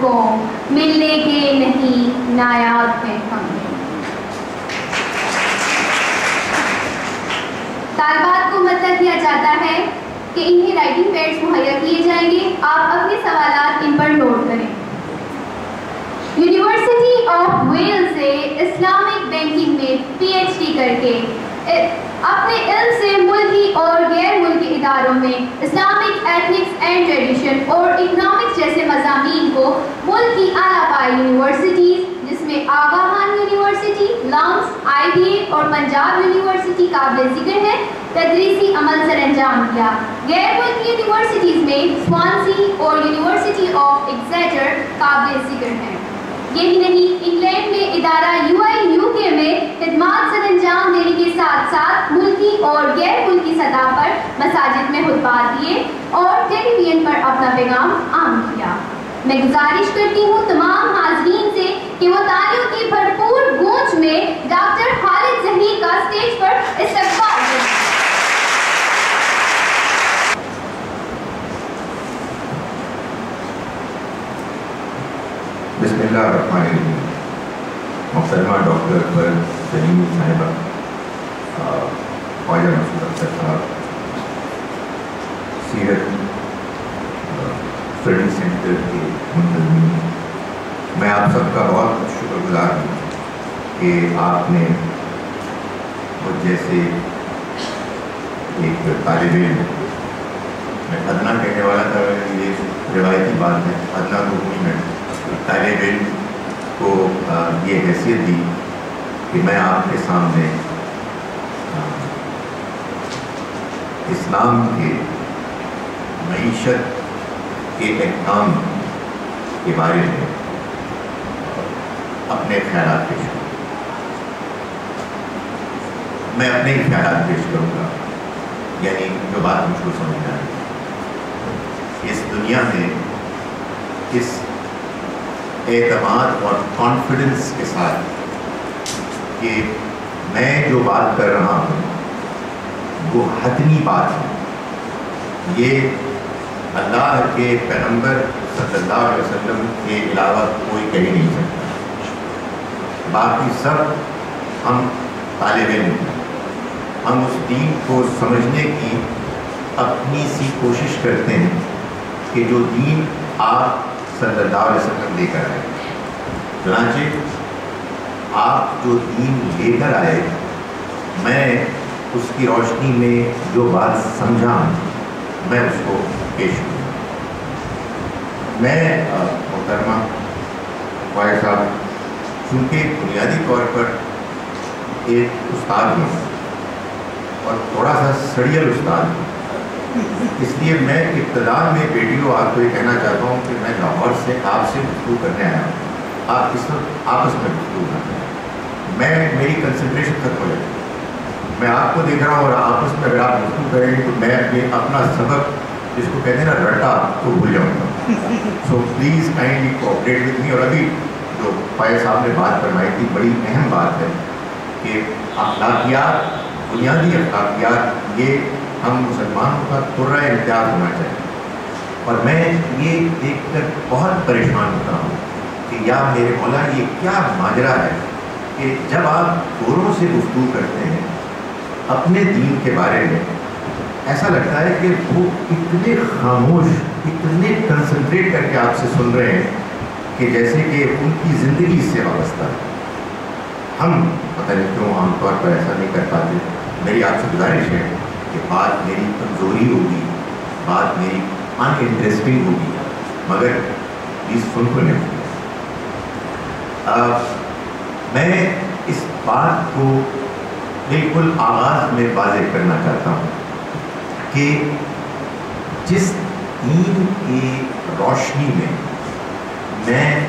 کو ملنے کے نہیں نایاب ہیں ہمیں طالبات کو مطلب کیا جاتا ہے کہ انہیں رائٹنگ پیڈز مہیا کیے جائیں گے۔ آپ اپنے سوالات ان پر نوٹ کریں۔ یونیورسٹی آف ویل سے اسلامک بینکنگ میں پی ایچ ڈی کر کے اپنے علم سے ملکی اور غیر ملکی اداروں میں اسلامک ایتھنکس اینڈ ٹریڈیشن اور اکنامکس جیسے مضامین کو ملک کی اعلیٰ پائی یونیورسٹیز، جس میں Aga Khan university LUMS I B A اور پنجاب یونیورسٹی قابل ذکر ہے، تدریسی عمل سر انجام کیا غیر ملکی یونیورسٹیز میں سوانسی اور یونیورسٹی آف ایگزیٹر قابل ذکر ہیں یہی نہیں انگلینڈ میں ادارہ یو آئی یو کے میں خدمات سر انجام دینے کے ساتھ ساتھ ملکی اور غیر ملکی سطح پر مساجد میں خطبات دیے اور ٹیلی ویژن پر اپنا پیغام عام کیا میں گزارش کرتی ہوں تمام حاضرین سے کہ وہ تالیوں کی بھرپور گونج میں ڈاکٹر خالد ظہیر کا سٹیج پر استقبال کریں اللہ الرحمن الرحیم محترمہ ڈاکٹر اکبر سلیم صاحبہ خواجہ مسعود اختر صاحب سیرت اسٹڈی سینٹر کے منتظمین۔ میں آپ سب کا بہت شکر گزار ہوں کہ آپ نے مجھ جیسے ایک طالب علم، میں ادنا کہنے والا تھا، یہ روایتی بات ہے، ادنا تو ہوئی میں طالب علم کو یہ حیثیت دی کہ میں آپ کے سامنے اسلام کے معیشت کے احکام کے بارے میں اپنے خیالات پیش کروں میں اپنے ہی خیالات پیش کروں گا یعنی جو بات مجھ کو سمجھ آئی اس دنیا میں اس اعتماد اور کانفیڈنس کے ساتھ کہ میں جو بات کر رہا ہوں، وہ حتمی بات ہے۔ یہ اللہ کے پیغمبر صلی اللہ علیہ وسلم کے علاوہ کوئی کہہ نہیں سکتا۔ باقی سب ہم طالب علم ہیں۔ ہم اس دین کو سمجھنے کی اپنی سی کوشش کرتے ہیں کہ جو دین آپ صلی اللہ علیہ وسلم لے کر آئے۔ چنانچہ آپ جو دین لے کر آئے، میں اس کی روشنی میں جو بات سمجھا، میں اس کو پیش کروں۔ میں محترمہ فائر صاحب، چونکہ بنیادی طور پر ایک استاد ہوں اور تھوڑا سا سڑیل استاد ہوں اس لیے میں ابتدا میں بیٹیوں آپ کو یہ کہنا چاہتا ہوں کہ میں لاہور سے آپ سے گفتگو کرنے آیا ہوں۔ آپ اس وقت آپس میں گفتگو کرتے ہیں۔ میں، میری کنسنٹریشن ختم ہو جائے میں آپ کو دیکھ رہا ہوں اور آپس میں اگر آپ گفتگو کریں گے تو میں اپنے، اپنا سبق، جس کو کہتے ہیں نا رٹا، تو بھول جاؤں گا۔ So please kindly cooperate with me اور ابھی جو فائر صاحب نے بات فرمائی تھی، بڑی اہم بات ہے کہ اخلاقیات، بنیادی اخلاقیات، یہ ہم مسلمانوں کا ترہ امتیاز ہونا چاہیے۔ اور میں یہ دیکھ کر بہت پریشان ہوتا ہوں کہ یا میرے مولا، یہ کیا ماجرا ہے کہ جب آپ گوروں سے گفتگو کرتے ہیں اپنے دین کے بارے میں، ایسا لگتا ہے کہ وہ اتنے خاموش، اتنے کنسنٹریٹ کر کے آپ سے سن رہے ہیں کہ جیسے کہ ان کی زندگی سے وابستہ۔ ہے ہم، پتہ نہیں کیوں عام طور پر ایسا نہیں کر پاتے۔ میری آپ سے گزارش ہے۔ کہ بات میری کمزوری ہوگی، بات میری ان انٹرسٹنگ ہوگی، مگر پلیز سن کو نہیں میں اس بات کو بالکل آغاز میں واضح کرنا چاہتا ہوں کہ جس دین کی روشنی میں میں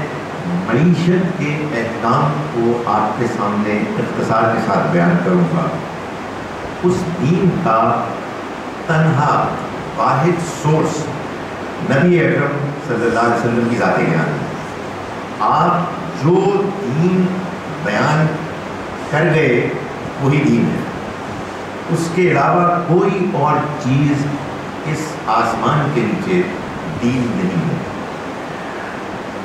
معیشت کے احکام کو آپ کے سامنے اختصار کے ساتھ بیان کروں گا اس دین کا تنہا واحد سورس نبی اکرم صلی اللہ علیہ وسلم کی ذاتی بیان آپ جو دین بیان کر گئے، وہی دین ہے۔ اس کے علاوہ کوئی اور چیز اس آسمان کے نیچے دین نہیں ہے۔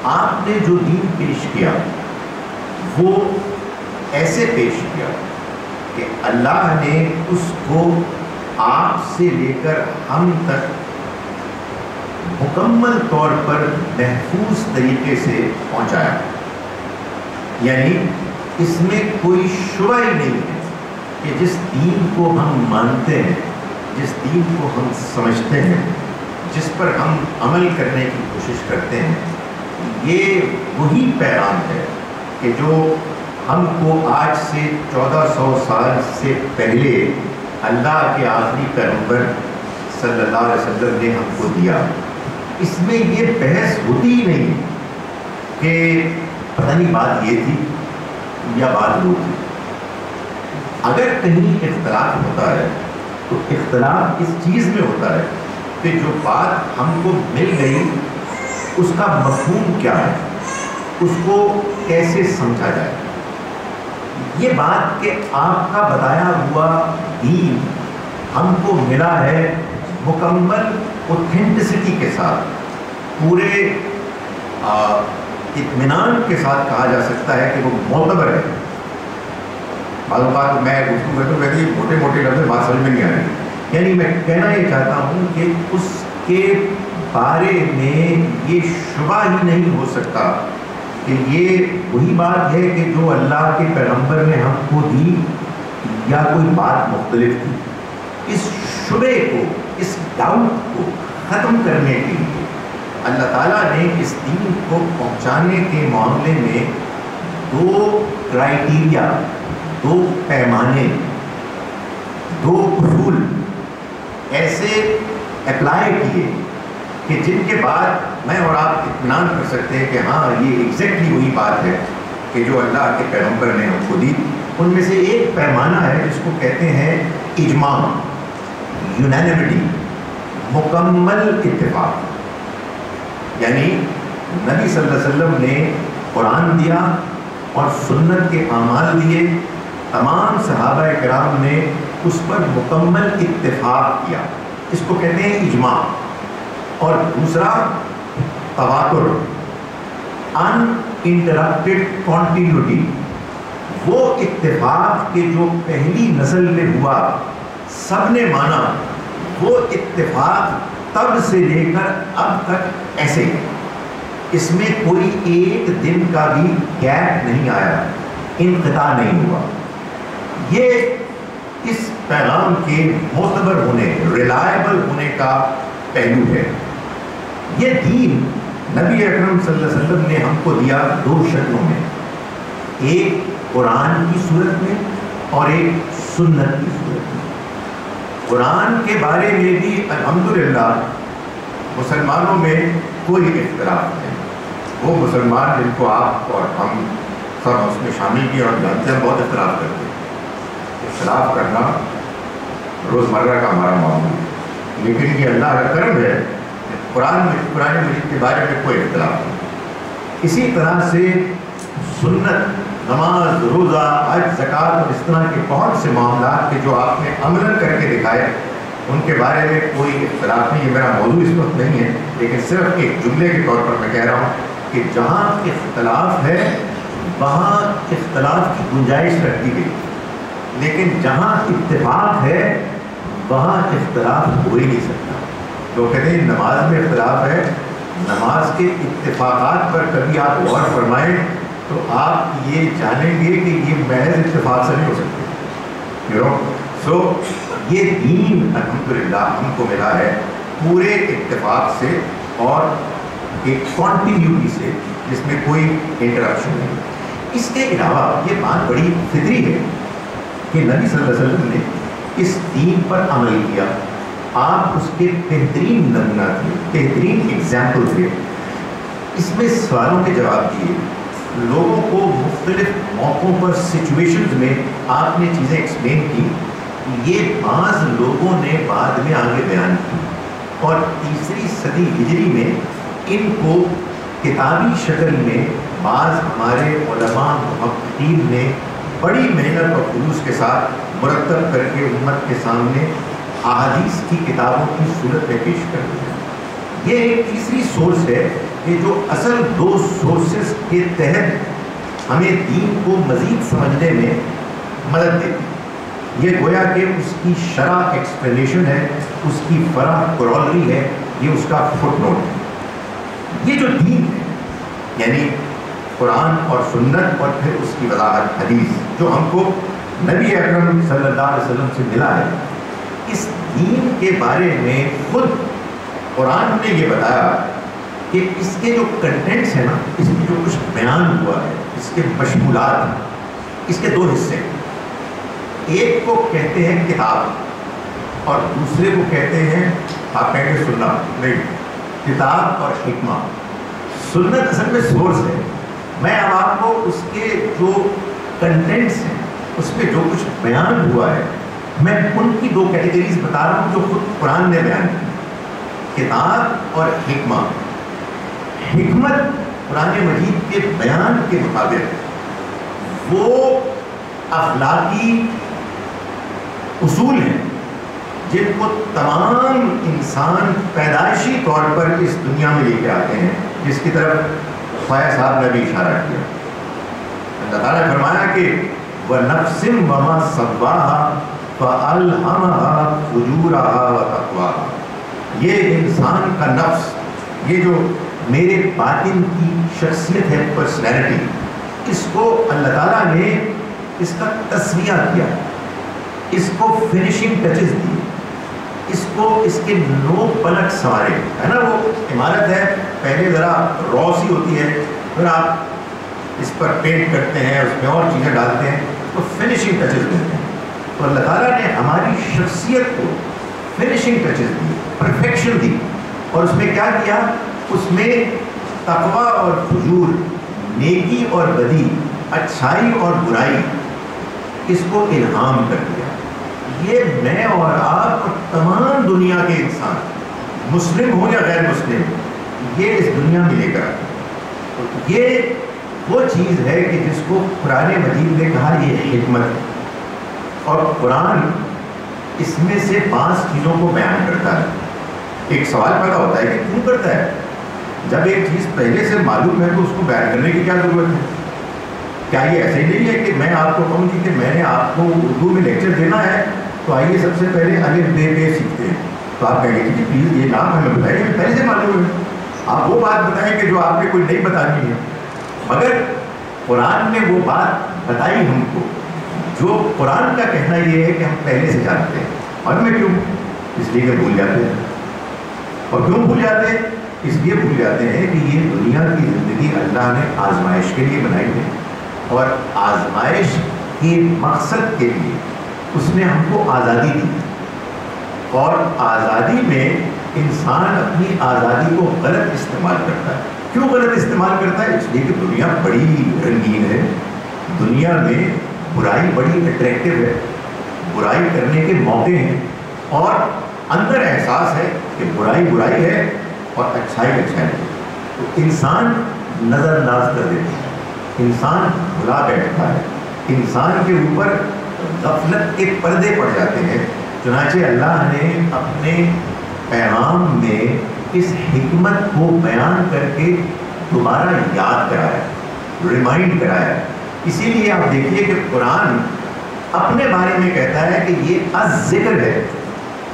آپ نے جو دین پیش کیا، وہ ایسے پیش کیا کہ اللہ نے اس کو آپ سے لے کر ہم تک مکمل طور پر محفوظ طریقے سے پہنچایا۔ یعنی اس میں کوئی شبہ ہی نہیں ہے کہ جس دین کو ہم مانتے ہیں، جس دین کو ہم سمجھتے ہیں، جس پر ہم عمل کرنے کی کوشش کرتے ہیں، یہ وہی پیغام ہے کہ جو ہم کو آج سے چودہ سو سال سے پہلے اللہ کے آخری پیغمبر صلی اللہ علیہ وسلم نے ہم کو دیا۔ اس میں یہ بحث ہوتی ہی نہیں کہ پتہ نہیں بات یہ تھی یا بات وہ تھی۔ اگر کہیں اختلاف ہوتا ہے تو اختلاف اس چیز میں ہوتا ہے کہ جو بات ہم کو مل گئی، اس کا مفہوم کیا ہے؟ اس کو کیسے سمجھا جائے؟ یہ بات کہ آپ کا بتایا ہوا دین ہم کو ملا ہے مکمل اوتھینٹسٹی کے ساتھ۔ پورے اطمینان کے ساتھ کہا جا سکتا ہے کہ وہ معتبر ہے۔ بعض اوقات میں گفتگو کرتا ہوں کہ موٹے موٹے لفظ بات سمجھ میں نہیں آ رہی۔ یعنی میں کہنا یہ چاہتا ہوں کہ اس کے بارے میں یہ شبہ ہی نہیں ہو سکتا۔ کہ یہ وہی بات ہے کہ جو اللہ کے پیغمبر نے ہم کو دی، یا کوئی بات مختلف تھی، اس شبے کو، اس ڈاؤٹ کو ختم کرنے کے لیے اللہ تعالیٰ نے اس دین کو پہنچانے کے معاملے میں دو کرائٹیریا دو پیمانے، دو اصول ایسے اپلائی کیے کہ جن کے بعد میں اور آپ اطمینان کر سکتے ہیں کہ ہاں یہ ایگزیکٹلی وہی بات ہے کہ جو اللہ کے پیغمبر نے ہم کو دی۔ ان میں سے ایک پیمانہ ہے جس کو کہتے ہیں اجماع یونینمٹی مکمل اتفاق۔ یعنی نبی صلی اللہ علیہ وسلم نے قرآن دیا اور سنت کے اعمال دیے۔ تمام صحابہ کرام نے اس پر مکمل اتفاق کیا۔ اس کو کہتے ہیں اجماع۔ اور دوسرا تواتر ان انٹرپٹیڈ کانٹینیوٹی وہ اتفاق کے جو پہلی نسل میں ہوا، سب نے مانا، وہ اتفاق تب سے لے کر اب تک ایسے۔ اس میں کوئی ایک دن کا بھی گیپ نہیں آیا، انقطاع نہیں ہوا۔ یہ اس پیغام کے معتبر ہونے ریلائبل ہونے کا پہلو ہے۔ یہ دین نبی اکرم صلی اللہ علیہ وسلم نے ہم کو دیا دو شکلوں میں، ایک قرآن کی صورت میں اور ایک سنت کی صورت میں۔ قرآن کے بارے میں بھی الحمدللہ مسلمانوں میں کوئی اختلاف نہیں۔ وہ مسلمان جن کو آپ اور ہم سب اس میں شامل کیے اور جانتے ہیں، بہت اختلاف کرتے ہیں۔ اختلاف کرنا روزمرہ کا ہمارا معاملہ ہے۔ لیکن یہ اللہ کا کرم ہے قرآن میں قرآن مجید کے بارے میں کوئی اختلاف نہیں۔ اسی طرح سے سنت، نماز، روزہ، حج، زکوٰۃ، اور اس طرح کے بہت سے معاملات کے جو آپ نے عمل کر کے دکھائے، ان کے بارے میں کوئی اختلاف نہیں یہ میرا موضوع اس وقت نہیں ہے، لیکن صرف ایک جملے کے طور پر میں کہہ رہا ہوں کہ جہاں اختلاف ہے، وہاں اختلاف کی گنجائش رکھ دی گئی۔ لیکن جہاں اتفاق ہے، وہاں اختلاف ہو ہی نہیں سکتا۔ جو کہتے ہیں نماز میں اختلاف ہے۔ نماز کے اتفاقات پر کبھی آپ غور فرمائیں تو آپ یہ جانیں گے کہ یہ محض اتفاق سے نہیں ہو سکتے سو یہ دین الحمدللہ ہم کو ملا ہے پورے اتفاق سے اور ایک کانٹینیوٹی سے، جس میں کوئی انٹرپشن نہیں۔ اس کے علاوہ یہ بات بڑی فطری ہے کہ نبی صلی اللہ علیہ وسلم نے اس دین پر عمل کیا۔ آپ اس کے بہترین نمونہ تھے بہترین اگزامپل تھے اس میں سوالوں کے جواب دیے۔ لوگوں کو مختلف موقعوں پر سچویشنز میں آپ نے چیزیں ایکسپلین کی۔ یہ بعض لوگوں نے بعد میں آگے بیان کی۔ اور تیسری صدی ہجری میں ان کو کتابی شکل میں بعض ہمارے علماء محققین نے بڑی محنت اور خلوص کے ساتھ مرتب کر کے امت کے سامنے احادیث کی کتابوں کی صورت میں پیش کر دیا یہ ایک تیسری سورس ہے کہ جو اصل دو سورسز کے تحت ہمیں دین کو مزید سمجھنے میں مدد دیتی ہے۔ یہ گویا کہ اس کی شرح ایکسپلینیشن ہے، اس کی فرا کرولری ہے، یہ اس کا فٹ نوٹ ہے۔ یہ جو دین ہے یعنی قرآن اور سنت اور پھر اس کی وضاحت حدیث، جو ہم کو نبی اکرم صلی اللہ علیہ وسلم سے ملا ہے۔ اس دین کے بارے میں خود قرآن نے یہ بتایا کہ اس کے جو کنٹینٹس ہیں نا، اس میں جو کچھ بیان ہوا ہے، اس کے مشمولات ہیں، اس کے دو حصے ہیں۔ ایک کو کہتے ہیں کتاب اور دوسرے کو کہتے ہیں آپ کہیں گے سننا، نہیں، کتاب اور حکمہ۔ سنت اصل میں سورس ہے۔ میں اب آپ کو اس کے جو کنٹینٹس ہیں، اس میں جو کچھ بیان ہوا ہے میں ان کی دو کیٹیگریز بتا رہا ہوں جو خود قرآن نے بیان کی۔ کتاب اور حکمہ حکمت قرآن مجید کے بیان کے مطابق وہ اخلاقی اصول ہیں جن کو تمام انسان پیدائشی طور پر اس دنیا میں لے کے آتے ہیں۔ جس کی طرف خواہ صاحب نے بھی اشارہ کیا۔ اللہ تعالیٰ نے فرمایا کہ وہ نفسم وما فَأَلْحَمَهَا فُجُورَهَا وَتَقْوَاهَا۔ یہ انسان کا نفس، یہ جو میرے باطن کی شخصیت ہے پرسنالٹی اس کو اللہ تعالیٰ نے اس کا تصویہ کیا، اس کو فنشنگ ٹچز دی، اس کو اس کے نو پلٹ سوارے ہے نا وہ عمارت ہے، پہلے ذرا رو سی ہوتی ہے، پھر آپ اس پر پینٹ کرتے ہیں، اس میں اور چیزیں ڈالتے ہیں تو فنشنگ ٹچز دیتے ہیں تو اللہ تعالیٰ نے ہماری شخصیت کو فنشنگ ٹچز دی پرفیکشن دی۔ اور اس میں کیا کیا؟ اس میں تقوی اور فجور، نیکی اور بدی، اچھائی اور برائی اس کو الہام کر دیا۔ یہ میں اور آپ اور تمام دنیا کے انسان، مسلم ہو یا غیر مسلم، یہ اس دنیا میں لے کر یہ وہ چیز ہے کہ جس کو قرآن مجید نے کہا یہ حکمت ہے۔ اور قرآن اس میں سے پانچ چیزوں کو بیان کرتا ہے۔ ایک سوال پیدا ہوتا ہے کہ کیوں کرتا ہے؟ جب ایک چیز پہلے سے معلوم ہے تو اس کو بیان کرنے کی کیا ضرورت ہے؟ کیا یہ ایسے ہی نہیں ہے کہ میں آپ کو کہوں گی کہ میں نے آپ کو اردو میں لیکچر دینا ہے؟ تو آئیے سب سے پہلے الف بے بے سیکھتے ہیں۔ تو آپ کہیں گے کہ پلیز یہ نام ہمیں بتائیے پہلے سے معلوم ہے۔ آپ وہ بات بتائیں کہ جو آپ نے کوئی نہیں بتانی ہے۔ مگر قرآن نے وہ بات بتائی ہم کو۔ جو قرآن کا کہنا یہ ہے کہ ہم پہلے سے جانتے ہیں، اور میں کیوں؟ اس لیے کہ بھول جاتے ہیں۔ اور کیوں بھول جاتے ہیں؟ اس لیے بھول جاتے ہیں کہ یہ دنیا کی زندگی اللہ نے آزمائش کے لیے بنائی ہے۔ اور آزمائش کے مقصد کے لیے اس نے ہم کو آزادی دی۔ اور آزادی میں انسان اپنی آزادی کو غلط استعمال کرتا ہے۔ کیوں غلط استعمال کرتا ہے؟ اس لیے کہ دنیا بڑی رنگین ہے۔ دنیا میں برائی بڑی اٹریکٹیو ہے۔ برائی کرنے کے موقع ہیں۔ اور اندر احساس ہے کہ برائی برائی ہے اور اچھائی اچھائی۔ ہے تو انسان نظر انداز کر دیتا ہے۔ انسان بھلا بیٹھتا ہے۔ انسان کے اوپر غفلت کے پردے پڑ جاتے ہیں۔ چنانچہ اللہ نے اپنے پیغام میں اس حکمت کو بیان کر کے دوبارہ یاد کرایا ریمائنڈ کرایا۔ اسی لیے آپ دیکھیے کہ قرآن اپنے بارے میں کہتا ہے کہ یہ از ذکر ہے،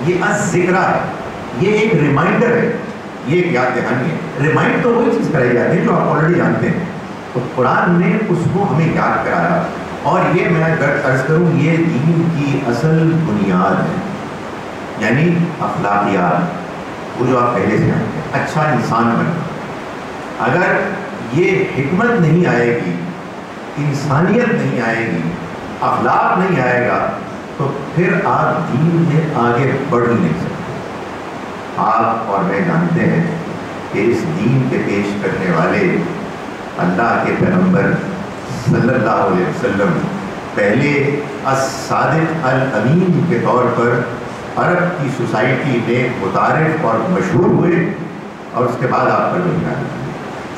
یہ از ذکر ہے، یہ ایک ریمائنڈر ہے، یہ ایک یاد دہانی ہے۔ ریمائنڈ تو وہی چیز کرائی جاتی ہے جو آپ آلریڈی جانتے ہیں۔ تو قرآن نے اس کو ہمیں یاد کرایا۔ اور یہ میں عرض کروں، یہ دین کی اصل بنیاد ہے۔ یعنی اخلاقیات، وہ جو آپ پہلے سے جانتے ہیں اچھا انسان بننا اگر یہ حکمت نہیں آئے گی انسانیت نہیں آئے گی، اخلاق نہیں آئے گا، تو پھر آپ دین میں آگے بڑھ نہیں سکتے۔ آپ اور میں جانتے ہیں کہ اس دین کے پیش کرنے والے اللہ کے پیغمبر صلی اللہ علیہ وسلم پہلے الصادق الامین کے طور پر عرب کی سوسائٹی میں متعارف اور مشہور ہوئے اور اس کے بعد آپ پر دنیا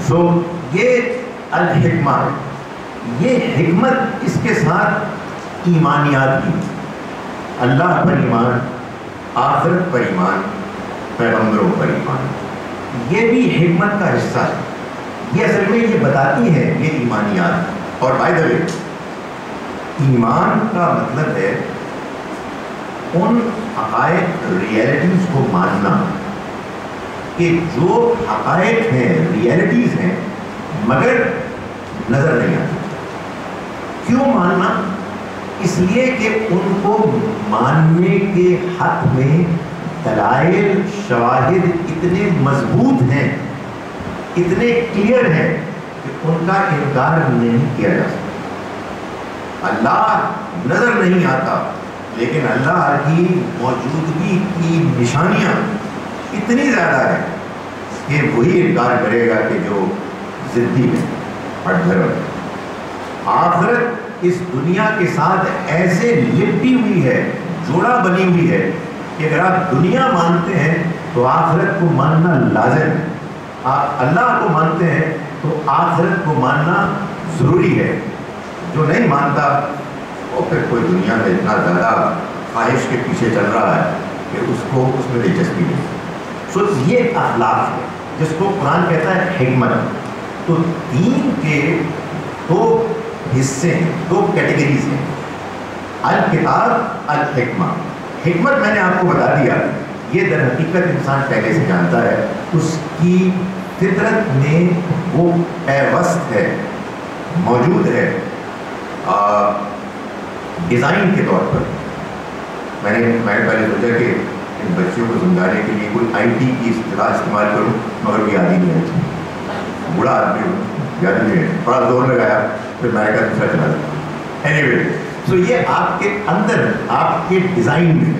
سو یہ الحکمہ ہے۔ یہ حکمت اس کے ساتھ ایمانیات کی۔ اللہ پر ایمان، آخرت پر ایمان، پیغمبروں پر ایمان۔ یہ بھی حکمت کا حصہ ہے۔ یہ اصل میں یہ بتاتی ہے یہ ایمانیات۔ اور بائی دا وے ایمان کا مطلب ہے ان حقائق ریئلٹیز کو ماننا کہ جو حقائق ہیں ریئلٹیز ہیں، مگر نظر نہیں آتی۔ کیوں ماننا؟ اس لیے کہ ان کو ماننے کے حق میں دلائل شواہد اتنے مضبوط ہیں، اتنے کلیئر ہیں کہ ان کا انکار نہیں کیا جا سکتا۔ اللہ نظر نہیں آتا، لیکن اللہ کی موجودگی کی نشانیاں اتنی زیادہ ہے کہ وہی انکار کرے گا کہ جو ضدی ہے اور دھرم ہے آخرت اس دنیا کے ساتھ ایسے لپٹی ہوئی ہے جوڑا بنی ہوئی ہے کہ اگر آپ دنیا مانتے ہیں تو آخرت کو ماننا لازم ہے۔ آپ اللہ کو مانتے ہیں تو آخرت کو ماننا ضروری ہے۔ جو نہیں مانتا، وہ پھر کوئی دنیا میں اتنا زیادہ خواہش کے پیچھے چل رہا ہے کہ اس کو اس میں دلچسپی نہیں۔ سو یہ اخلاق ہے، جس کو قرآن کہتا ہے حکمت۔ تو دین کے دو حصے ہیں دو کیٹیگریز ہیں۔ الکتاب الحکمہ۔ حکمت میں نے آپ کو بتا دیا، یہ در حقیقت انسان پہلے سے جانتا ہے، اس کی فطرت میں وہ پیوست ہے، موجود ہے۔ ڈیزائن کے طور پر۔ میں نے میں نے پہلے سوچا کہ ان بچوں کو سمجھانے کے لیے کوئی آئی ٹی کی اصطلاح استعمال کروں، مگر وہ یاد ہی نہیں ہے۔ بوڑھا آدمی ہوں یاد نہیں ہے۔ بڑا زور لگایا۔ پھر میں نے کہا دوسرا چلا دیا اینی وے سو یہ آپ کے اندر آپ کے ڈیزائن میں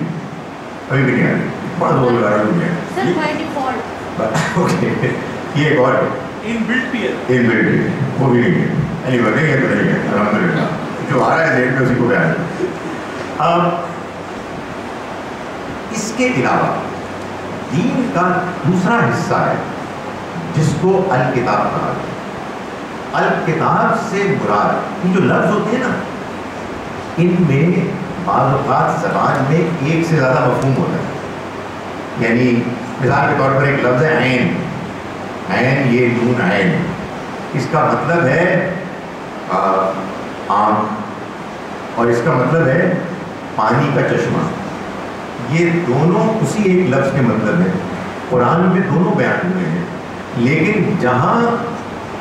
کبھی بھی نہیں بڑا زور لگا رہا ہوں اوکے یہ ایک اور ان بلٹ بھی ہے۔ ان بلٹ بھی ہے۔ وہ بھی نہیں ہے۔ اینی وے نہیں ہے تو نہیں ہے۔ الحمد للہ جو آ رہا ہے ذہن میں اسی کو بیان۔ اب اس کے علاوہ دین کا دوسرا حصہ ہے جس کو الکتاب کہا۔ گیا الکتاب سے مراد یہ جو لفظ ہوتے ہیں نا، ان میں بعض اوقات زبان میں ایک سے زیادہ مفہوم ہوتا ہے۔ یعنی مثال کے طور پر ایک لفظ ہے عین۔ عین یہ نون عین۔ اس کا مطلب ہے آنکھ اور اس کا مطلب ہے، پانی کا چشمہ۔ یہ دونوں اسی ایک لفظ کے مطلب ہیں۔ قرآن میں دونوں بیان ہوئے ہیں۔ لیکن جہاں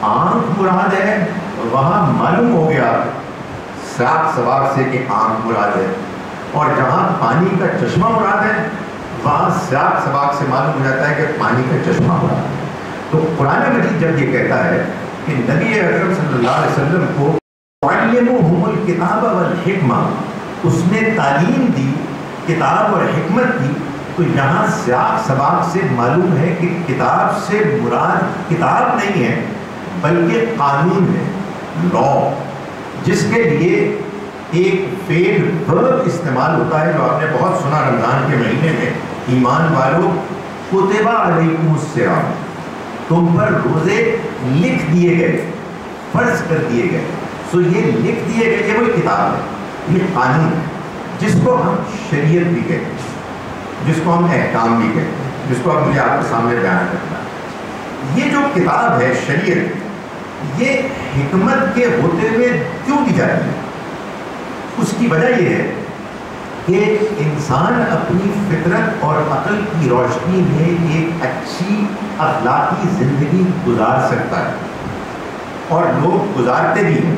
آنکھ مراد ہے وہاں معلوم ہو گیا سراک سواب سے کہ آنکھ مراد ہے اور جہاں پانی کا چشمہ مراد ہے وہاں سراک سباق سے معلوم ہو جاتا ہے کہ پانی کا چشمہ مراد ہے۔ تو قرآن مجید جب یہ کہتا ہے کہ نبی اکرم صلی اللہ علیہ وسلم کو الکتاب والحکمہ، اس نے تعلیم دی، کتاب اور حکمت کی تو یہاں سیاق سباق سے معلوم ہے کہ کتاب سے مراد کتاب نہیں ہے بلکہ قانون ہے لا جس کے لیے ایک فیل ورب استعمال ہوتا ہے جو آپ نے بہت سنا رمضان کے مہینے میں، ایمان والو کتبہ علیکم السلام تم پر روزے لکھ دیے گئے، فرض کر دیے گئے۔ سو یہ لکھ دیے گئے، یہ وہی کتاب ہے، یہ قانون ہے، جس کو ہم شریعت بھی کہتے ہیں، جس کو ہم احکام بھی کہتے ہیں، جس کو اب مجھے آپ کے سامنے بیان کرنا ہے یہ جو کتاب ہے شریعت، یہ حکمت کے ہوتے ہوئے کیوں دی جاتی ہے؟ اس کی وجہ یہ ہے کہ انسان اپنی فطرت اور عقل کی روشنی میں ایک اچھی اخلاقی زندگی گزار سکتا ہے۔ اور لوگ گزارتے بھی ہیں۔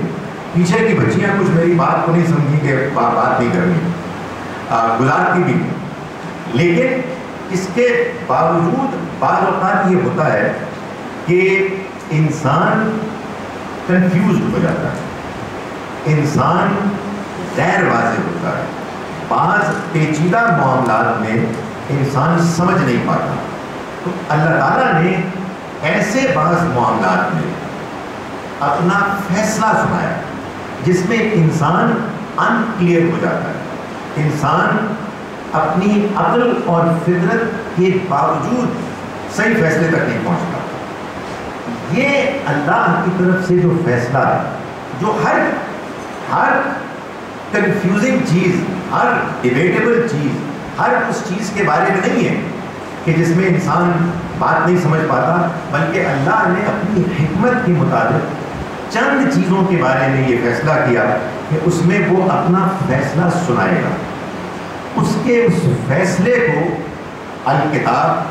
پیچھے کی بچیاں کچھ میری بات کو نہیں سمجھی کہ بات نہیں کرنی۔ گزارتی بھی لیکن اس کے باوجود بعض اوقات یہ ہوتا ہے کہ انسان کنفیوز ہو جاتا ہے۔ انسان غیر واضح ہوتا ہے۔ بعض پیچیدہ معاملات میں انسان سمجھ نہیں پاتا۔ تو اللہ تعالیٰ نے ایسے بعض معاملات میں اپنا فیصلہ سنایا جس میں انسان ان کلیئر ہو جاتا ہے۔ انسان اپنی عقل اور فطرت کے باوجود صحیح فیصلے تک نہیں پہنچتا۔ یہ اللہ کی طرف سے جو فیصلہ ہے، جو ہر ہر کنفیوزنگ چیز، ہر ڈبیٹیبل چیز، ہر اس چیز کے بارے میں نہیں ہے کہ جس میں انسان بات نہیں سمجھ پاتا، بلکہ اللہ نے اپنی حکمت کے مطابق چند چیزوں کے بارے میں یہ فیصلہ کیا کہ اس میں وہ اپنا فیصلہ سنائے گا۔ اس کے اس فیصلے کو الکتاب،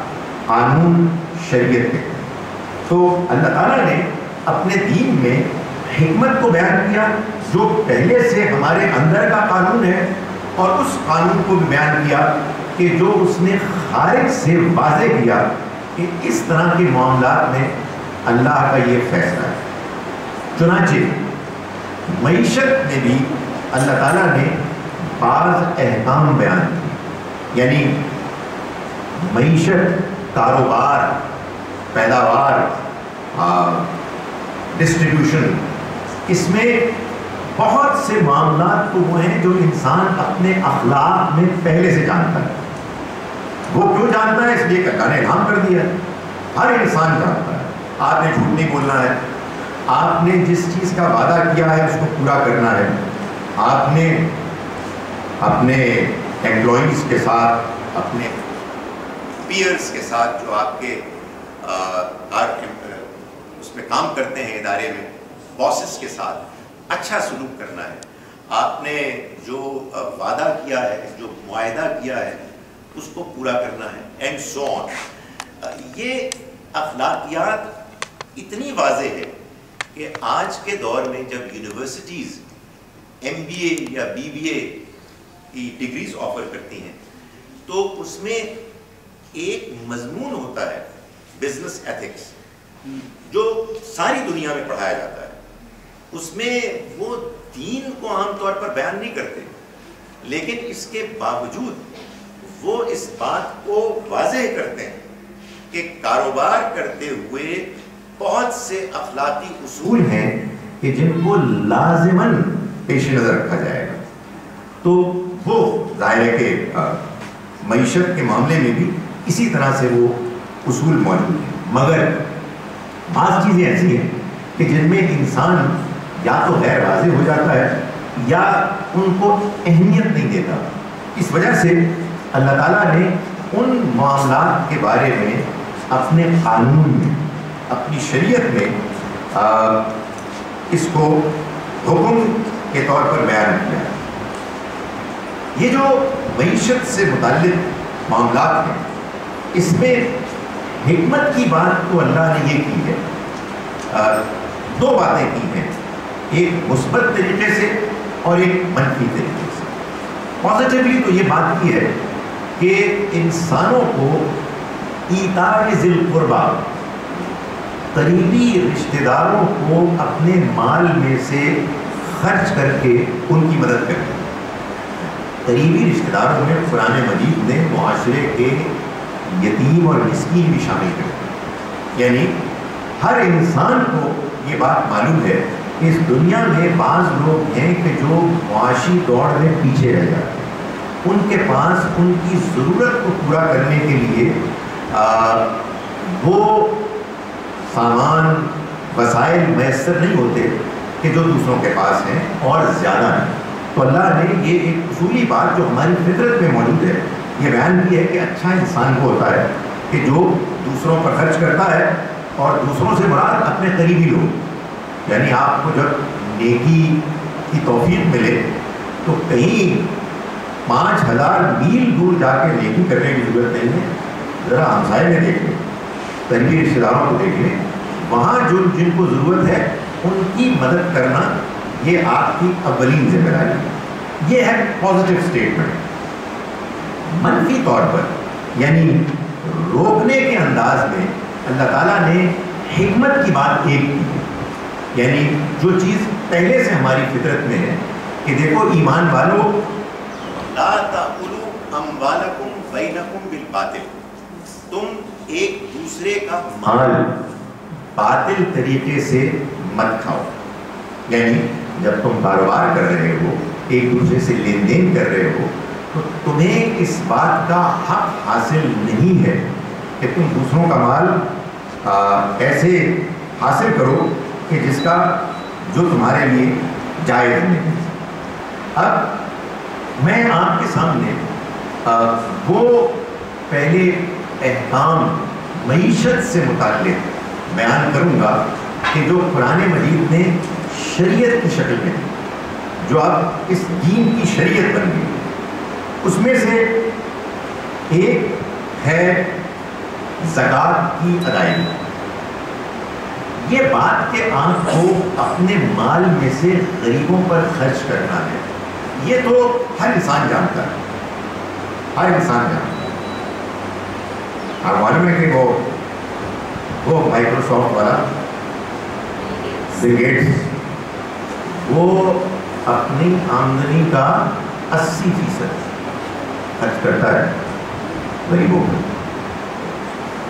قانون، شریعت کے تو اللہ تعالیٰ نے اپنے دین میں حکمت کو بیان کیا، جو پہلے سے ہمارے اندر کا قانون ہے، اور اس قانون کو بھی بیان کیا کہ جو اس نے خارج سے واضح کیا کہ اس طرح کے معاملات میں اللہ کا یہ فیصلہ ہے۔ چنانچہ، معیشت میں بھی اللہ تعالیٰ نے بعض احکام بیان کی یعنی معیشت، کاروبار پیداوار ڈسٹریبیوشن اس میں بہت سے معاملات تو وہ ہیں جو انسان اپنے اخلاق میں پہلے سے جانتا ہے۔ وہ کیوں جانتا ہے؟ اس لیے کہ اللہ نے کام کر دیا۔ ہے ہر انسان جانتا ہے۔ آپ نے جھوٹ نہیں بولنا ہے۔ آپ نے جس چیز کا وعدہ کیا ہے، اس کو پورا کرنا ہے۔ آپ نے اپنے امپلائیز کے ساتھ، اپنے پیئرس کے ساتھ جو آپ کے اس میں کام کرتے ہیں ادارے میں باسز کے ساتھ اچھا سلوک کرنا ہے۔ آپ نے جو وعدہ کیا ہے، جو معاہدہ کیا ہے، اس کو پورا کرنا ہے اینڈ سو آن یہ اخلاقیات اتنی واضح ہے کہ آج کے دور میں جب یونیورسٹیز ایم بی اے یا بی بی اے کی ڈگریز آفر کرتی ہیں، تو اس میں ایک مضمون ہوتا ہے۔ بزنس ایتھکس جو ساری دنیا میں پڑھایا جاتا ہے، اس میں وہ دین کو عام طور پر بیان نہیں کرتے، لیکن اس کے باوجود وہ اس بات کو واضح کرتے ہیں کہ کاروبار کرتے ہوئے بہت سے اخلاقی اصول ہیں کہ جن کو لازماً پیش نظر رکھا جائے گا۔ تو وہ ظاہر ہے کہ معیشت کے معاملے میں بھی اسی طرح سے وہ اصول موجود ہیں۔ مگر بعض چیزیں ایسی ہیں کہ جن میں انسان یا تو غیر واضح ہو جاتا ہے یا ان کو اہمیت نہیں دیتا۔ اس وجہ سے اللہ تعالیٰ نے ان معاملات کے بارے میں اپنے قانون میں، اپنی شریعت میں اس کو حکم کے طور پر بیان کیا۔ یہ جو معیشت سے متعلق معاملات ہیں، اس میں حکمت کی بات تو اللہ نے یہ کی ہے۔ دو باتیں کی ہیں۔ ایک مثبت طریقے سے اور ایک منفی طریقے سے۔ پازیٹیولی تو یہ بات کی ہے کہ انسانوں کو ایتار ذیل قربا قریبی رشتہ داروں کو اپنے مال میں سے خرچ کر کے ان کی مدد کریں قریبی رشتہ داروں میں، قرآن مجید نے معاشرے کے یتیم اور مسکین بھی شامل کرتے یعنی ہر انسان کو یہ بات معلوم ہے کہ اس دنیا میں بعض لوگ ہیں کہ جو معاشی دوڑ میں پیچھے رہ جاتے ہیں۔ ان کے پاس ان کی ضرورت کو پورا کرنے کے لیے وہ سامان، وسائل میسر نہیں ہوتے کہ جو دوسروں کے پاس ہیں اور زیادہ ہیں تو اللہ نے یہ ایک اصولی بات جو ہماری فطرت میں موجود ہے یہ بیان بھی ہے کہ اچھا انسان کو ہوتا ہے کہ جو دوسروں پر خرچ کرتا ہے اور دوسروں سے مراد اپنے قریبی لوگ۔ یعنی آپ کو جب نیکی کی توفیق ملے تو کہیں پانچ ہزار میل دور جا کے نیکی کرنے کی ضرورت نہیں ہے۔ ذرا ہمسائے میں دیکھ لیں قریبی رشتے داروں کو دیکھ لیں وہاں جو جن کو ضرورت ہے، ان کی مدد کرنا یہ آپ کی اولین ذمہ داری یہ ہے پازیٹیو اسٹیٹمنٹ منفی طور پر یعنی روکنے کے انداز میں اللہ تعالیٰ نے حکمت کی بات ایک کی۔ یعنی جو چیز پہلے سے ہماری فطرت میں ہے کہ دیکھو، ایمان والو، لا اموالکم بینکم بالباطل۔ تم ایک دوسرے کا مال باطل طریقے سے مت کھاؤ۔ یعنی جب تم کاروبار کر رہے ہو، ایک دوسرے سے لین دین کر رہے ہو تو تمہیں اس بات کا حق حاصل نہیں ہے کہ تم دوسروں کا مال ایسے حاصل کرو کہ جس کا، جو تمہارے لیے جائز نہیں اب میں آپ کے سامنے وہ پہلے احکام معیشت سے متعلق بیان کروں گا کہ جو قرآن مجید نے شریعت کی شکل میں، جو اب اس دین کی شریعت بن گئی۔ اس میں سے ایک ہے زکوٰۃ کی ادائیگی۔ یہ بات کہ آپ کو اپنے مال میں سے غریبوں پر خرچ کرنا ہے، یہ تو ہر انسان جانتا ہے۔ ہر انسان جانتا ہے۔ آپ معلوم ہے کہ وہ وہ مائکروسافٹ والا بریگیڈس وہ اپنی آمدنی کا اسی فیصد۔ خرچ کرتا ہے۔ غریبوں کو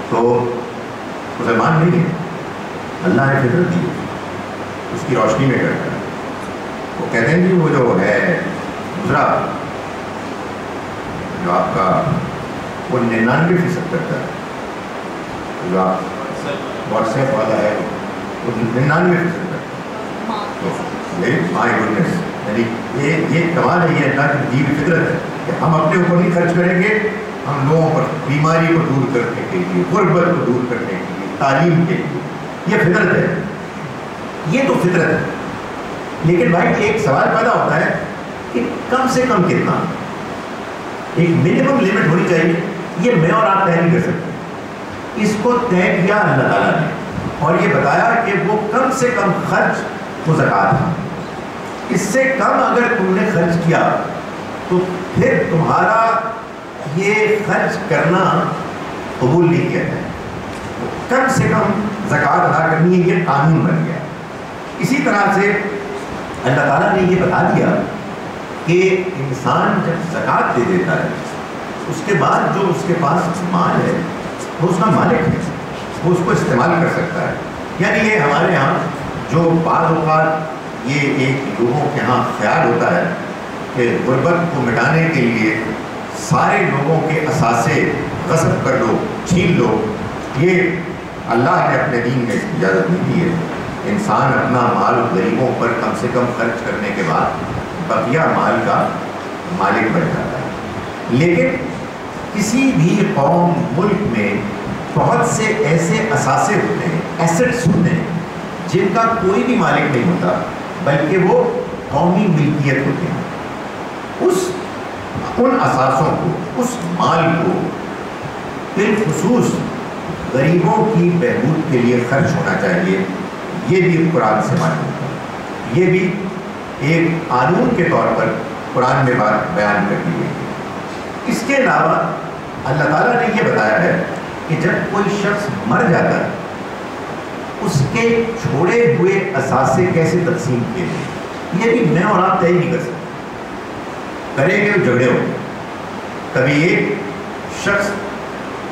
تو مسلمان نہیں ہے۔ اللہ نے فطرت دی۔ اس کی روشنی میں کرتا ہے۔ وہ کہتے ہیں کہ وہ جو ہے دوسرا جو آپ کا وہ ننانوے فیصد کرتا ہے۔ جو آپ واٹس ایپ والا ہے وہ ننانوے فیصد کرتا ہے۔ مائی گڈنس یعنی یہ یہ کمال ہے یہ اللہ کی دی فطرت ہے۔ کہ ہم اپنے اوپر نہیں خرچ کریں گے، ہم لوگوں پر، بیماری کو دور کرنے کے لیے، غربت کو دور کرنے کے لیے، تعلیم کے لیے۔ یہ فطرت ہے۔ یہ تو فطرت ہے۔ لیکن بھائی، ایک سوال پیدا ہوتا ہے کہ کم سے کم کتنا؟ ایک منیمم لمٹ ہونی چاہیے۔ یہ میں اور آپ طے نہیں کر سکتے۔ اس کو طے کیا اللہ تعالیٰ نے؟ اور یہ بتایا کہ وہ کم سے کم خرچ وہ زکات ہے اس سے کم اگر تم نے خرچ کیا تو پھر تمہارا یہ خرچ کرنا قبول نہیں کیا جائے۔ کم سے کم زکوٰۃ ادا کرنی ہے، یہ قانون بن گیا۔ اسی طرح سے اللہ تعالیٰ نے یہ بتا دیا کہ انسان جب زکوٰۃ دے دیتا ہے، اس کے بعد جو اس کے پاس مال ہے، وہ اس کا مالک ہے، وہ اس کو استعمال کر سکتا ہے۔ یعنی یہ ہمارے یہاں جو بعض اوقات یہ ایک لوگوں کے یہاں خیال ہوتا ہے کہ غربت کو مٹانے کے لیے سارے لوگوں کے اثاثے غصب کر لو، چھین لو۔ یہ اللہ نے اپنے دین میں اجازت نہیں دی ہے۔ انسان اپنا مال غریبوں پر کم سے کم خرچ کرنے کے بعد بقیہ مال کا مالک بن جاتا ہے۔ لیکن کسی بھی قوم، ملک میں بہت سے ایسے اثاثے ہوتے ہیں ایسٹس ہوتے ہیں، جن کا کوئی بھی مالک نہیں ہوتا، بلکہ وہ قومی ملکیت ہوتے ہیں۔ اس ان اثاثوں کو، اس مال کو بالخصوص غریبوں کی بہبود کے لیے خرچ ہونا چاہیے۔ یہ بھی قرآن سے معلوم ہے۔ یہ بھی ایک قانون کے طور پر قرآن میں بات بیان کر دی گئی اس کے علاوہ اللہ تعالیٰ نے یہ بتایا ہے کہ جب کوئی شخص مر جاتا ہے، اس کے چھوڑے ہوئے اثاثے کیسے تقسیم کیے یہ بھی میں اور آپ طے نہیں کر سکتے۔ کریں گے جھگڑے ہو کبھی ایک شخص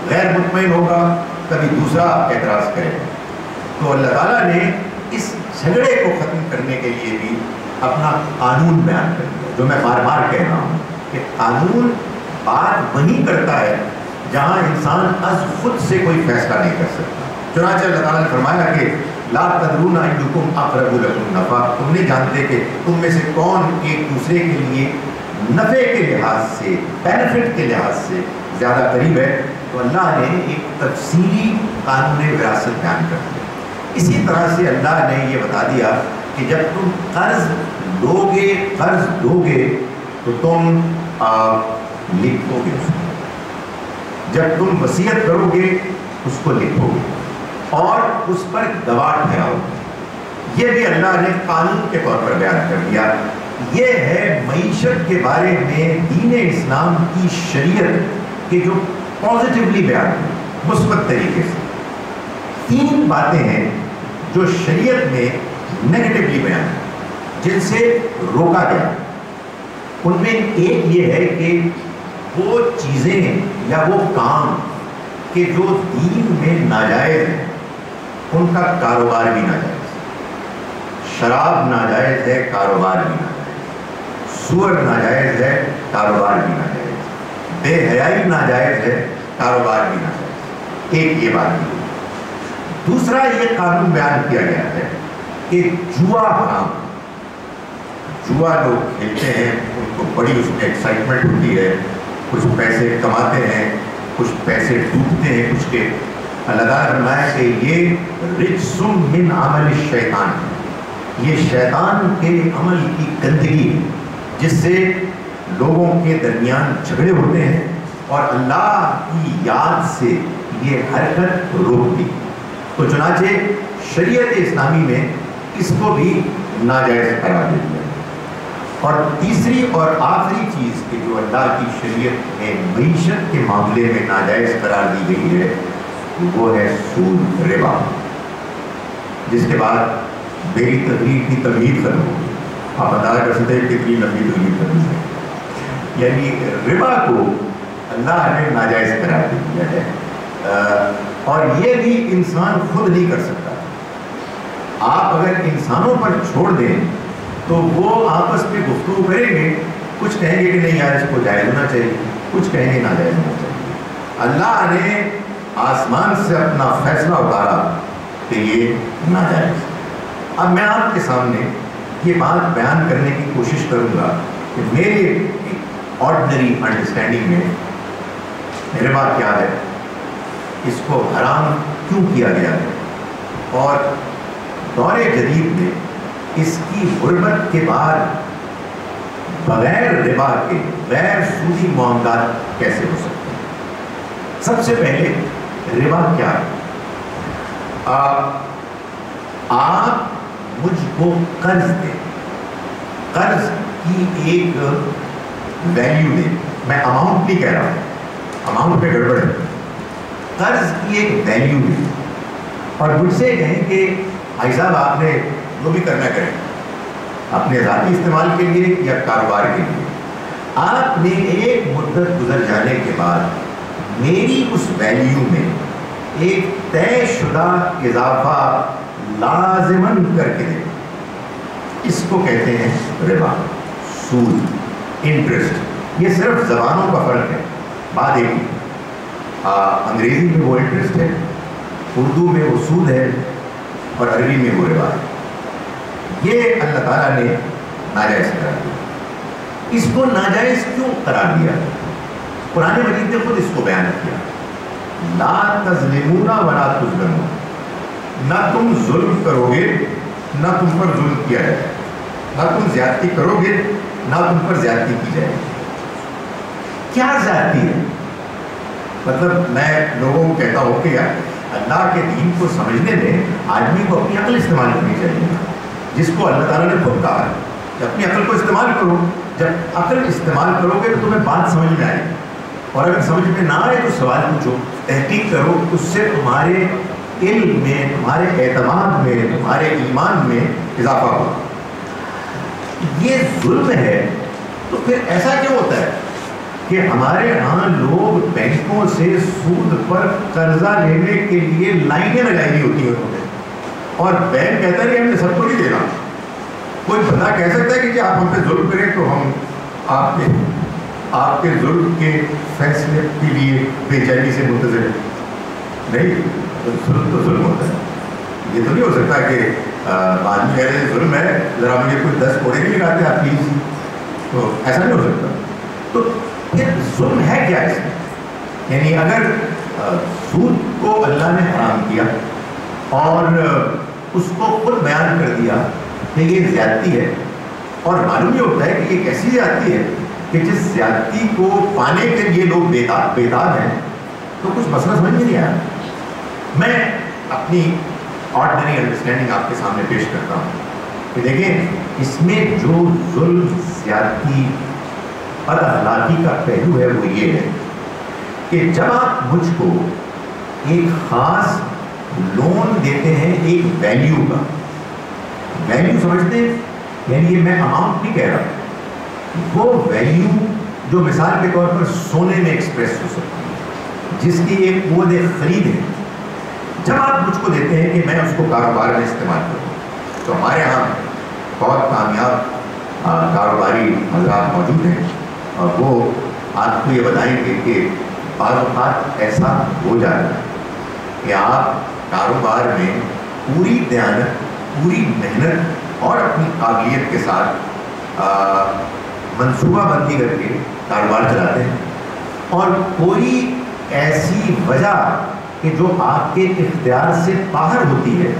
غیر مطمئن ہوگا، کبھی دوسرا اعتراض کرے۔ گا تو اللہ تعالیٰ نے اس جھگڑے کو ختم کرنے کے لیے بھی اپنا قانون بیان کر دیا، جو میں بار بار کہہ رہا ہوں کہ قانون بات وہی کرتا ہے جہاں انسان از خود سے کوئی فیصلہ نہیں کر سکتا۔ چنانچہ اللہ تعالیٰ نے فرمایا کہ لا تدرون اقرب لکم نفع۔ تم نہیں جانتے کہ تم میں سے کون ایک دوسرے کے لیے نفع کے لحاظ سے بینیفٹ کے لحاظ سے زیادہ قریب ہے۔ تو اللہ نے ایک تفصیلی قانون وراثت بیان کر دیا اسی طرح سے اللہ نے یہ بتا دیا کہ جب تم قرض لو گے قرض دو گے تو تم لکھو گے اس کو جب تم وصیت کرو گے اس کو لکھو گے اور اس پر گواہ ٹھہراؤ۔ گے یہ بھی اللہ نے قانون کے طور پر بیان کر دیا۔ یہ ہے معیشت کے بارے میں دین اسلام کی شریعت کے جو پازیٹیولی بیان، مثبت طریقے سے۔ تین باتیں ہیں جو شریعت میں نگیٹیولی بیان، جن سے روکا گیا۔ ان میں ایک یہ ہے کہ وہ چیزیں یا وہ کام کہ جو دین میں ناجائز ہیں، ان کا کاروبار بھی ناجائز۔ شراب ناجائز ہے، کاروبار بھی ناجائز۔ سور ناجائز ہے، کاروبار بھی ناجائز بے حیائی ناجائز ہے، کاروبار بھی ناجائز ایک یہ بات بھی دوسرا یہ قانون بیان کیا گیا ہے کہ جوا حرام جوا لوگ کھیلتے ہیں، ان کو بڑی اس میں ایکسائٹمنٹ ہوتی ہے، کچھ پیسے کماتے ہیں، کچھ پیسے ڈوبتے ہیں کچھ کے اللہ تعالیٰ کہ یہ رجسم من عمل شیطان ہے یہ شیطان کے عمل کی گندگی ہے۔ جس سے لوگوں کے درمیان جھگڑے ہوتے ہیں اور اللہ کی یاد سے یہ حرکت روک دی تو چنانچہ شریعت اسلامی میں اس کو بھی ناجائز قرار دے دیا اور تیسری اور آخری چیز کہ جو اللہ کی شریعت میں معیشت کے معاملے میں ناجائز قرار دی گئی ہے، وہ ہے سود، ربا۔ جس کے بعد میری تقریر کی تمہید ختم ہوگی آپ ادا کر سکتے ہیں کتنی لمبی تقریر کرنی ہے۔ یعنی ربا کو اللہ نے ناجائز قرار دے دیا ہے۔ اور یہ بھی انسان خود نہیں کر سکتا۔ آپ اگر انسانوں پر چھوڑ دیں تو وہ آپس میں گفتگو کریں گے۔ کچھ کہیں گے کہ نہیں یار، اس کو جائز ہونا چاہیے۔ کچھ کہیں گے ناجائز ہونا چاہیے۔ اللہ نے آسمان سے اپنا فیصلہ اتارا کہ یہ ناجائز۔ اب میں آپ کے سامنے یہ بات بیان کرنے کی کوشش کروں گا کہ میرے آرڈنری انڈرسٹینڈنگ میں میرے بات کیا ہے؟ اس کو حرام کیوں کیا گیا؟ ہے اور دور جدید میں اس کی غربت کے بعد بغیر ربا کے غیر سودی معاملات کیسے ہو سکتے ہیں؟ سب سے پہلے ربا کیا ہے؟ آپ مجھ کو قرض دیں قرض کی ایک ویلیو دیں میں اماؤنٹ نہیں کہہ رہا ہوں۔ اماؤنٹ پہ گڑبڑ ہے۔ قرض کی ایک ویلیو دیں اور مجھ سے کہیں کہ بھائی صاحب، آپ نے جو بھی کرنا کریں۔ اپنے ذاتی استعمال کے لیے یا کاروبار کے لیے۔ آپ نے ایک مدت گزر جانے کے بعد میری اس ویلیو میں ایک طے شدہ اضافہ لازمن کر کے دیں اس کو کہتے ہیں ربا، سود انٹرسٹ یہ صرف زبانوں کا فرق ہے۔ بات ایک انگریزی میں وہ انٹرسٹ ہے، اردو میں وہ سود ہے اور عربی میں وہ روا ہے۔ یہ اللہ تعالیٰ نے ناجائز قرار دیا۔ اس کو ناجائز کیوں قرار دیا؟ قرآن مجید نے خود اس کو بیان کیا۔ لا تظلمون ولا تظلمون۔ نہ تم ظلم کرو گے نہ تم پر ظلم کیا جائے۔ نہ تم زیادتی کرو گے نہ تم پر زیادتی کی جائے۔ کیا زیادتی ہے؟ مطلب میں لوگوں کو کہتا ہوں کہ یار اللہ کے دین کو سمجھنے میں آدمی کو اپنی عقل استعمال کرنی چاہیے۔ جس کو اللہ تعالیٰ نے خود کہا ہے کہ اپنی عقل کو استعمال کرو۔ جب عقل استعمال کرو گے تو تمہیں بات سمجھ میں آئے اور اگر سمجھ میں نہ آئے تو سوال پوچھو، تحقیق کرو، اس سے تمہارے علم میں، تمہارے اعتماد میں، تمہارے ایمان میں اضافہ ہو۔ یہ ظلم ہے، تو پھر ایسا کیوں ہوتا ہے کہ ہمارے ہاں لوگ بینکوں سے سود پر قرضہ لینے کے لیے لائنیں لگائی ہوئی ہوتی ہیں؟ انہوں نے اور بینک کہتا ہے کہ ہم نے سب کو نہیں دینا۔ کوئی بندہ کہہ سکتا ہے کہ جی آپ ہم پہ ظلم کریں تو ہم آپ کے آپ کے ظلم کے فیصلے کے لیے بے چینی سے منتظر نہیں۔ ظلم تو ظلم ہوتا ہے۔ یہ تو نہیں ہو سکتا کہ آدمی کہہ رہے ظلم ہے، ذرا مجھے کوئی دس کوڑے نہیں لگاتے آپ پلیز تو ایسا نہیں ہو سکتا۔ تو یہ ظلم ہے کیا اس میں؟ یعنی اگر سود کو اللہ نے حرام کیا اور اس کو خود بیان کر دیا کہ یہ زیادتی ہے، اور معلوم یہ ہوتا ہے کہ یہ کیسی زیادتی ہے کہ جس زیادتی کو پانے کے لیے لوگ بےتاب ہیں، تو کچھ مسئلہ سمجھ میں نہیں آیا۔ میں اپنی آرڈنری انڈرسٹینڈنگ آپ کے سامنے پیش کرتا ہوں کہ دیکھیں، اس میں جو ظلم، زیادتی بد اخلاقی کا پہلو ہے وہ یہ ہے کہ جب آپ مجھ کو ایک خاص لون دیتے ہیں، ایک ویلیو کا ویلیو سمجھتے ہیں؟ یعنی یہ میں اماؤنٹ نہیں کہہ رہا، وہ ویلیو جو مثال کے طور پر سونے میں ایکسپریس ہو سکتی ہے، جس کی ایک قوت خرید ہے۔ جب آپ مجھ کو دیتے ہیں کہ میں اس کو کاروبار میں استعمال کروں۔ تو ہمارے یہاں بہت کامیاب کاروباری حضرات موجود ہیں۔ اور وہ آپ کو یہ بتائیں گے کہ بعض اوقات ایسا ہو جاتا ہے کہ آپ کاروبار میں پوری دیانت پوری محنت اور اپنی قابلیت کے ساتھ منصوبہ بندی کر کے کاروبار چلاتے ہیں۔ اور کوئی ایسی وجہ کہ جو آپ کے اختیار سے باہر ہوتی ہے،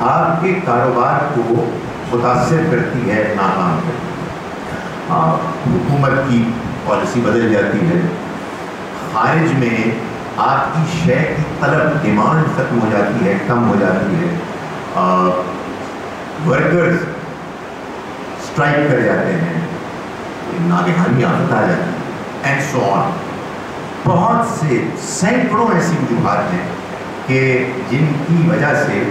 آپ کے کاروبار کو متاثر کرتی ہے، ناکام کرتی ہے۔ ہاں، حکومت کی پالیسی بدل جاتی ہے۔ خارج میں آپ کی شے کی طلب ڈیمانڈ ختم ہو جاتی ہے، کم ہو جاتی ہے۔ ورکرز اسٹرائک کر جاتے ہیں۔ ناگہانی آفت آ جاتی ہے۔ اینڈ سو آن بہت سے سینکڑوں ایسی وجوہات ہیں کہ جن کی وجہ سے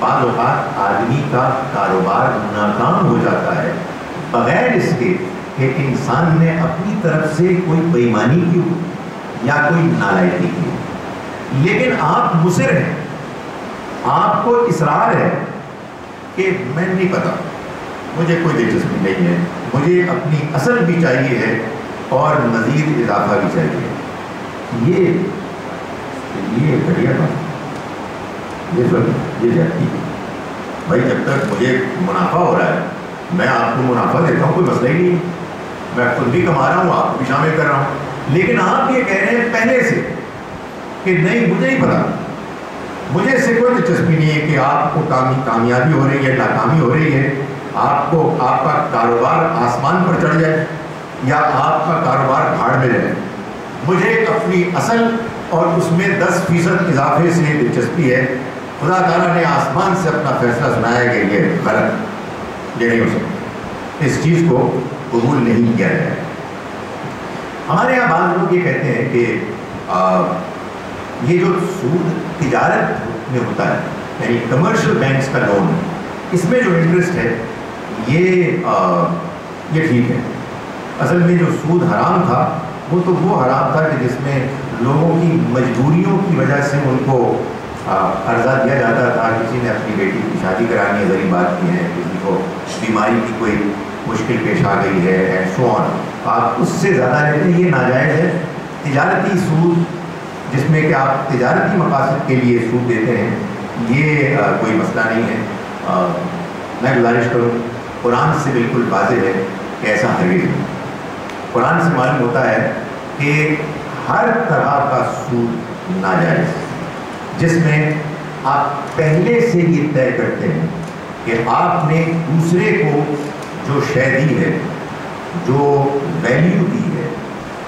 بعض اوقات آدمی کا کاروبار ناکام ہو جاتا ہے۔ بغیر اس کے کہ انسان نے اپنی طرف سے کوئی بےمانی کی ہو یا کوئی نالائکی کی ہو۔ لیکن آپ مصر ہیں۔ آپ کو اصرار ہے کہ میں نہیں پتا۔ مجھے کوئی دلچسپی نہیں ہے۔ مجھے اپنی اصل بھی چاہیے ہے اور مزید اضافہ بھی چاہیے۔ یہ یہ گھڑیا بات یہ سب، یہ جاتی ہے۔ بھائی جب تک مجھے منافع ہو رہا ہے، میں آپ کو منافع دیتا ہوں، کوئی مسئلہ ہی نہیں میں خود بھی کما رہا ہوں، آپ کو بھی شامل کر رہا ہوں۔ لیکن آپ یہ کہہ رہے ہیں پہلے سے کہ نہیں، مجھے نہیں پتا۔ مجھے اس سے کوئی دلچسپی نہیں ہے کہ آپ کو کامیابی ہو رہی ہے، ناکامی ہو رہی ہے۔ آپ کو، آپ کا کاروبار آسمان پر چڑھ جائے یا آپ کا کاروبار بھاڑ میں رہے۔ مجھے اپنی اصل اور اس میں دس فیصد اضافے سے دلچسپی ہے۔ خدا تعالیٰ نے آسمان سے اپنا فیصلہ سنایا کہ یہ غلط یہ نہیں ہو سکتا۔ اس چیز کو قبول نہیں کیا جائے۔ ہمارے یہاں بعض لوگ یہ کہتے ہیں کہ یہ جو سود تجارت میں ہوتا ہے یعنی کمرشل بینکس کا لون اس میں جو انٹرسٹ ہے، یہ یہ ٹھیک ہے۔ اصل میں جو سود حرام تھا وہ تو وہ حرام تھا کہ جس میں لوگوں کی مجبوریوں کی وجہ سے ان کو قرضہ دیا جاتا تھا، کسی نے اپنی بیٹی کی شادی کرانی ہے غریب بات کی ہے، کسی کو بیماری کی کوئی مشکل پیش آ گئی ہے اینڈ سو آن آپ اس سے زیادہ لیتے ہیں، یہ ناجائز ہے۔ تجارتی سود، جس میں کہ آپ تجارتی مقاصد کے لیے سود دیتے ہیں، یہ کوئی مسئلہ نہیں ہے۔ میں گزارش کروں، قرآن سے بالکل واضح ہے کہ ایسا ہرگز نہیں۔ قرآن سے معلوم ہوتا ہے کہ ہر طرح کا سود ناجائز جس میں آپ پہلے سے یہ طے کرتے ہیں کہ آپ نے دوسرے کو جو شے دی ہے، جو ویلیو دی ہے،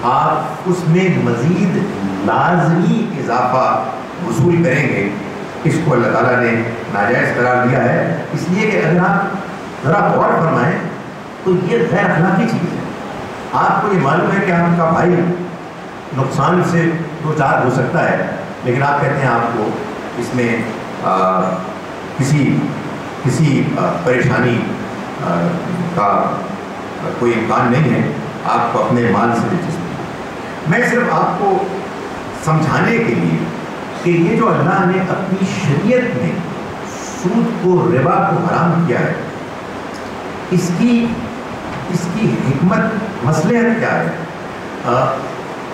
آپ اس میں مزید لازمی اضافہ وصول کریں گے۔ اس کو اللہ تعالیٰ نے ناجائز قرار دیا ہے۔ اس لیے کہ اگر آپ ذرا غور فرمائیں تو یہ غیر اخلاقی چیز ہے۔ آپ کو یہ معلوم ہے کہ آپ کا بھائی نقصان سے دو چار ہو سکتا ہے، لیکن آپ کہتے ہیں آپ کو اس میں کسی کسی پریشانی کا کوئی امکان نہیں ہے، آپ کو اپنے مال سے دلچسپی میں صرف آپ کو سمجھانے کے لیے کہ یہ جو اللہ نے اپنی شریعت میں سود کو، ربا کو حرام کیا ہے، اس کی اس کی حکمت مسلحت کیا ہے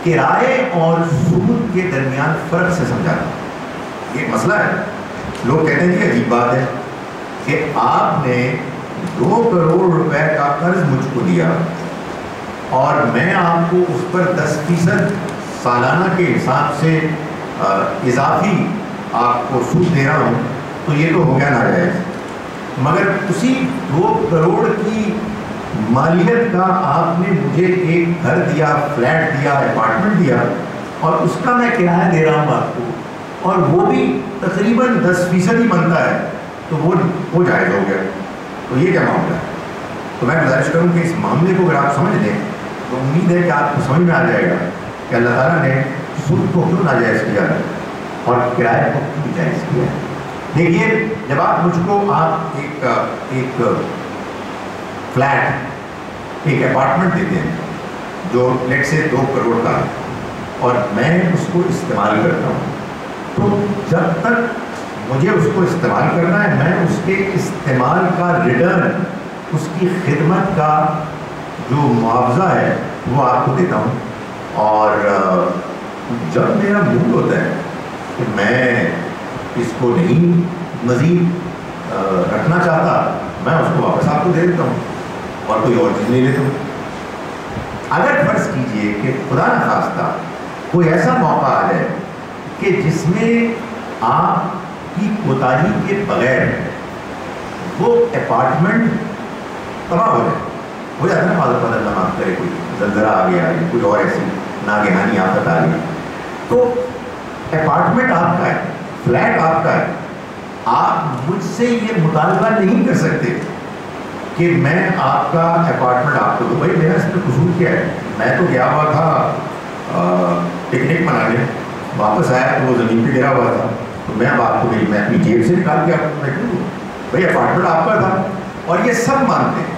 کرائے اور سود کے درمیان فرق سے سمجھانا۔ یہ مسئلہ ہے۔ لوگ کہتے ہیں کہ عجیب بات ہے کہ آپ نے دو کروڑ روپے کا قرض مجھ کو دیا اور میں آپ کو اس پر دس فیصد سالانہ کے حساب سے اضافی آپ کو سود دے رہا ہوں تو یہ تو ہو گیا ناجائز۔ مگر اسی دو کروڑ کی مالیت کا آپ نے مجھے ایک گھر دیا فلیٹ دیا اپارٹمنٹ دیا اور اس کا میں کرایہ دے رہا ہوں آپ کو۔ اور وہ بھی تقریباً دس فیصد ہی بنتا ہے، تو وہ وہ جائز ہو گیا۔ تو یہ کیا معاملہ ہے؟ تو میں گزارش کروں کہ اس معاملے کو اگر آپ سمجھ لیں، تو امید ہے کہ آپ کو سمجھ میں آ جائے گا کہ اللہ تعالیٰ نے سود کو کیوں ناجائز کیا ہے اور کرایہ کو کیوں جائز کیا ہے۔ دیکھیے، جب آپ مجھ کو، آپ ایک ایک فلیٹ ایک اپارٹمنٹ دیتے ہیں جو لیٹ سے دو کروڑ کا اور میں اس کو استعمال کرتا ہوں۔ تو جب تک مجھے اس کو استعمال کرنا ہے، میں اس کے استعمال کا ریٹرن اس کی خدمت کا جو معاوضہ ہے، وہ آپ کو دیتا ہوں۔ اور جب میرا موڈ ہوتا ہے کہ میں اس کو نہیں، مزید رکھنا چاہتا، میں اس کو واپس آپ کو دے دیتا ہوں۔ اور کوئی اور چیز نہیں لیتا اگر فرض کیجیے کہ خدا نخواستہ کوئی ایسا موقع آ جائے کہ جس میں آپ کی کوتاہی کے بغیر وہ اپارٹمنٹ تباہ ہو جائے۔ ہو جاتا نا معذرت اللہ معاف کرے، کوئی زلزلہ آ گیا، یا کوئی اور ایسی ناگہانی آفت آ گئی۔ تو اپارٹمنٹ آپ کا ہے، فلیٹ آپ کا ہے۔ آپ مجھ سے یہ مطالبہ نہیں کر سکتے۔ کہ میں آپ کا اپارٹمنٹ آپ کو دوں بھائی میرا اس میں قصور کیا ہے۔ میں تو گیا ہوا تھا پکنک منانے۔ واپس آیا تو وہ زمین پہ گرا ہوا تھا۔ تو میں اب آپ کو میں اپنی جیب سے نکال کے آپ میں کیوں دوں بھائی اپارٹمنٹ آپ کا تھا۔ اور یہ سب مانتے ہیں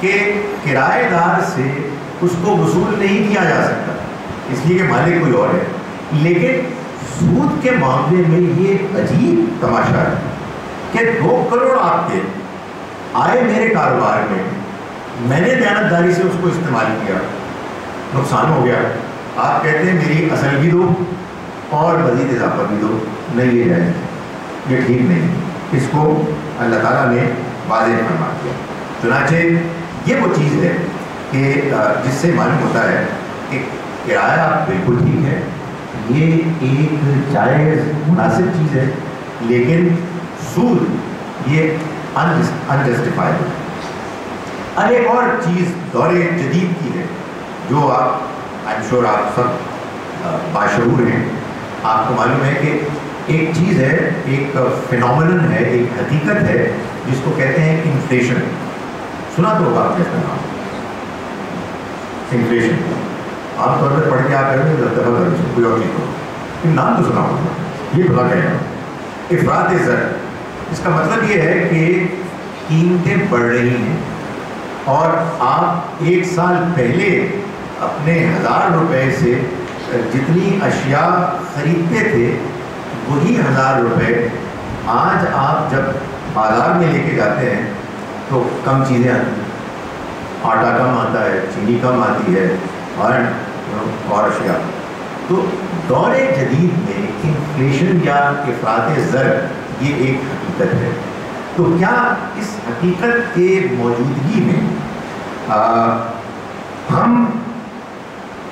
کہ کرایہ دار سے اس کو وصول نہیں کیا جا سکتا۔ اس لیے کہ مالک کوئی اور ہے۔ لیکن سود کے معاملے میں یہ عجیب تماشا ہے کہ دو کروڑ آپ کے آئے میرے کاروبار میں۔ میں نے دیانتداری سے اس کو استعمال کیا۔ نقصان ہو گیا۔ آپ کہتے ہیں میری اصل بھی دو اور مزید اضافہ بھی دو۔ نہیں یہ جائے یہ ٹھیک نہیں۔ اس کو اللہ تعالیٰ نے واضح فرما کیا چنانچہ یہ وہ چیز ہے کہ جس سے معلوم ہوتا ہے کہ کرایہ بالکل ٹھیک ہے۔ یہ ایک جائز مناسب چیز ہے، لیکن سود یہ انجسٹیفائڈ اب ایک اور چیز دور جدید کی ہے، جو آپ آئی شور آپ سب باشعور ہیں۔ آپ کو معلوم ہے کہ ایک چیز ہے، ایک فینومنن ہے، ایک حقیقت ہے، جس کو کہتے ہیں انفلیشن سنا تو ہوگا آپ نے نام۔ انفلیشن عام طور پر پڑھ کے آپ کہیں گے دفعہ کر کوئی اور چیز ہو نام تو سنا ہوگا۔ یہ پتا کہنا افراد زر۔ اس کا مطلب یہ ہے کہ قیمتیں بڑھ رہی ہیں اور آپ ایک سال پہلے اپنے ہزار روپے سے جتنی اشیاء خریدتے تھے، وہی ہزار روپے آج آپ جب بازار میں لے کے جاتے ہیں تو کم چیزیں آتی ہیں۔ آٹا کم آتا ہے، چینی کم آتی ہے اور اور اشیاء۔ تو دور جدید میں انفلیشن یا افراد زر یہ ایک حقیقت ہے۔ تو کیا اس حقیقت کے موجودگی میں ہم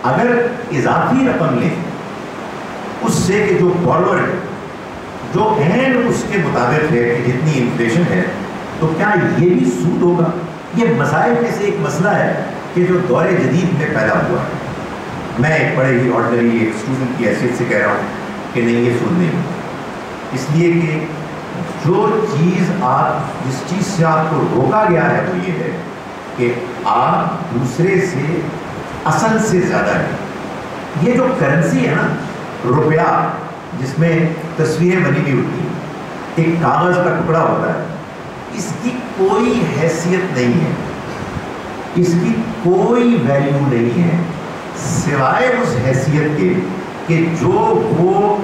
اگر اضافی رقم لیں، اس سے کہ جو فالوور جو عین اس کے مطابق ہے کہ جتنی انفلیشن ہے، تو کیا یہ بھی سود ہوگا؟ یہ مسائل میں سے ایک مسئلہ ہے کہ جو دور جدید میں پیدا ہوا۔ ہے میں ایک بڑے ہی آرڈنری ایک اسٹوڈنٹ کی حیثیت سے کہہ رہا ہوں کہ نہیں، یہ سود نہیں اس لیے کہ جو چیز آپ جس چیز سے آپ کو روکا گیا ہے وہ یہ ہے کہ آپ دوسرے سے اصل سے زیادہ ہے یہ جو کرنسی ہے نا، روپیہ، جس میں تصویریں بنی ہوئی ہوتی ہیں، ایک کاغذ کا ٹکڑا ہوتا ہے، اس کی کوئی حیثیت نہیں ہے۔ اس کی کوئی ویلیو نہیں ہے، سوائے اس حیثیت کے کہ جو وہ